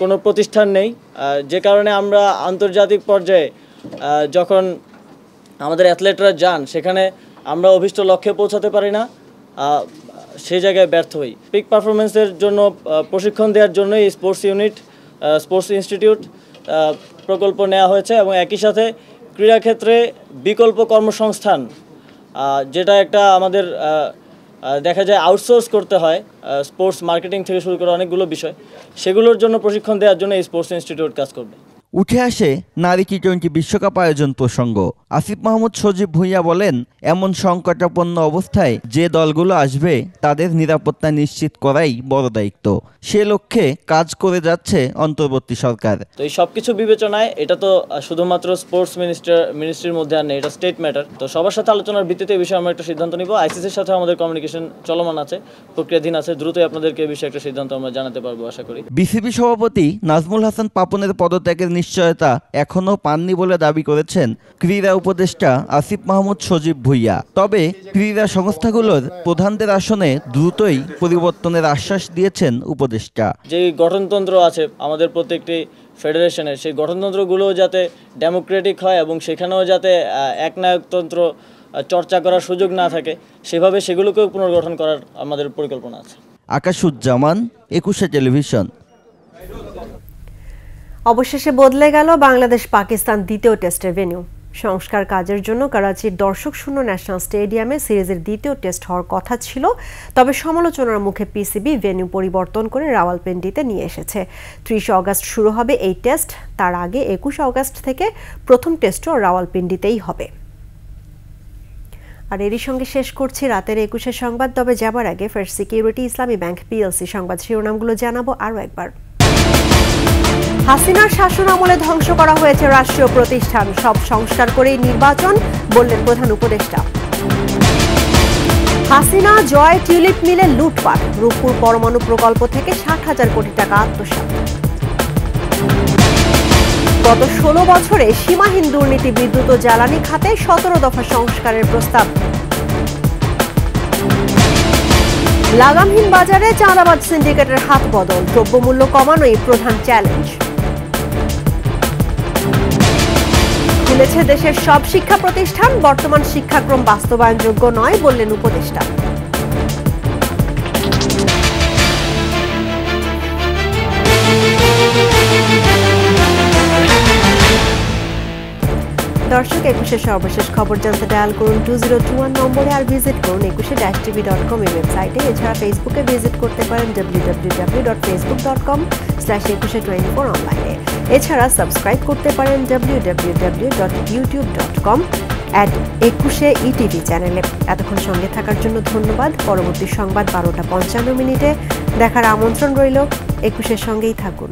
কোনো প্রতিষ্ঠান নেই। যে কারণে আমরা আন্তর্জাতিক পর্যায়ে যখন আমাদের অ্যাথলেটরা যান, সেখানে আমরা অভিষ্ট লক্ষ্যে পৌঁছাতে পারি না। সেই জায়গায় ব্যর্থ হই। পিক পারফরমেন্সের জন্য প্রশিক্ষণ দেওয়ার জন্যই স্পোর্টস ইউনিট স্পোর্টস ইনস্টিটিউট প্রকল্প নেওয়া হয়েছে এবং একই সাথে ক্রীড়াক্ষেত্রে বিকল্প কর্মসংস্থান যেটা একটা আমাদের দেখা যায় আউটসোর্স করতে হয় স্পোর্টস মার্কেটিং থেকে শুরু করে অনেকগুলো বিষয়। সেগুলোর জন্য প্রশিক্ষণ দেওয়ার জন্য এই স্পোর্টস ইনস্টিটিউট কাজ করবে। উঠে আসে নারী টি টোয়েন্টি বিশ্বকাপ আয়োজন প্রসঙ্গ। আসিফ মাহমুদ সজীব ভুইয়া বলেন এমন সংকটাপন্ন অবস্থায় যে দলগুলো আসবে তাদের নিরাপত্তা নিশ্চিত করাই বড় দায়িত্ব। সে লক্ষ্যে কাজ করে যাচ্ছে অন্তর্বর্তী সরকার। তো এই সব কিছু বিবেচনায় এটা তো শুধুমাত্র স্পোর্টস মিনিস্টার মিনিস্ট্রির মধ্যে আর নেই এটা স্টেট ম্যাটার। তো সবার সাথে আলোচনার ভিত্তিতে এই বিষয়ে আমরা একটা সিদ্ধান্ত নিব। আইসিসির সাথে আমাদের কমিউনিকেশন চলমান আছে প্রক্রিয়াধীন আছে দ্রুতই আপনাদেরকে এই বিষয়ে একটা সিদ্ধান্ত আমরা জানাতে পারব আশা করি। বিসিবি সভাপতি নাজমুল হাসান পাপনের পদত্যাগের নিশ্চয়তা এখনও পাননি বলে দাবি করেছেন ক্রীড়া উপদেষ্টা আসিফ মাহমুদ সজীব ভুইয়া। তবে ক্রীড়া সংস্থাগুলোর প্রধানদের আসনে দ্রুতই পরিবর্তনের আশ্বাস দিয়েছেন উপদেষ্টা। যে গঠনতন্ত্র আছে আমাদের প্রত্যেকটি ফেডারেশনের সেই গঠনতন্ত্রগুলোও যাতে ডেমোক্রেটিক হয় এবং সেখানেও যাতে একনায়কতন্ত্র চর্চা করার সুযোগ না থাকে সেভাবে সেগুলোকেও পুনর্গঠন করার আমাদের পরিকল্পনা আছে। আকাশুজ্জামান একুশে টেলিভিশন। অবশেষে বদলে গেল বাংলাদেশ পাকিস্তান দ্বিতীয় টেস্টের ভেন্যু সংস্কার কাজের জন্য করাচির দর্শক শূন্য ন্যাশনাল স্টেডিয়ামে সিরিজের দ্বিতীয় টেস্ট হওয়ার কথা ছিল, তবে সমালোচনার মুখে পিসিবি ভেন্যু পরিবর্তন করে রাওয়ালপিন্ডিতে নিয়ে এসেছে। ত্রিশে অগাস্ট শুরু হবে এই টেস্ট, তার আগে একুশে অগাস্ট থেকে প্রথম টেস্টও রাওয়ালপিন্ডিতেই হবে। আর এরই সঙ্গে শেষ করছি রাতের একুশে সংবাদ, তবে যাবার আগে First Security Islami Bank PLC সংবাদ শিরোনামগুলো জানাব আরও একবার। হাসিনার শাসন আমলে ধ্বংস করা হয়েছে রাষ্ট্রীয় প্রতিষ্ঠান। সব সংস্কার করেই নির্বাচন, বললেন প্রধান উপদেষ্টা। হাসিনা জয় টিউলিপ মিলে লুটপাট। রূপপুর পরমাণু প্রকল্প থেকে ষাট হাজার কোটি টাকা আত্মসাৎ। গত ষোলো বছরে সীমাহীন দুর্নীতি, বিদ্যুৎ ও জ্বালানি খাতে সতেরো দফা সংস্কারের প্রস্তাব। লাগামহীন বাজারে চাঁদাবাজ সিন্ডিকেটের হাত বদল। দ্রব্যমূল্য কমানোই প্রধান চ্যালেঞ্জ। খুলেছে দেশের সব শিক্ষা প্রতিষ্ঠান বর্তমান শিক্ষাক্রম বাস্তবায়নযোগ্য নয়, বললেন উপদেষ্টা। দর্শক, একুশের সর্বশেষ খবর জানতে ডায়াল করুন টু জিরো টু ওয়ান নম্বরে আর ভিজিট করুন একুশে ড্যাশ টিভি ডট কম এই ওয়েবসাইটে। এছাড়া ফেসবুকে ভিজিট করতে পারেন W W W dot Facebook dot com slash Ekushey twenty four অনলাইনে। এছাড়া সাবস্ক্রাইব করতে পারেন W W W dot YouTube dot com at Ekushey ETV চ্যানেলে এতক্ষণ সঙ্গে থাকার জন্য ধন্যবাদ। পরবর্তী সংবাদ বারোটা পঞ্চান্ন মিনিটে। দেখার আমন্ত্রণ রইল। একুশের সঙ্গেই থাকুন।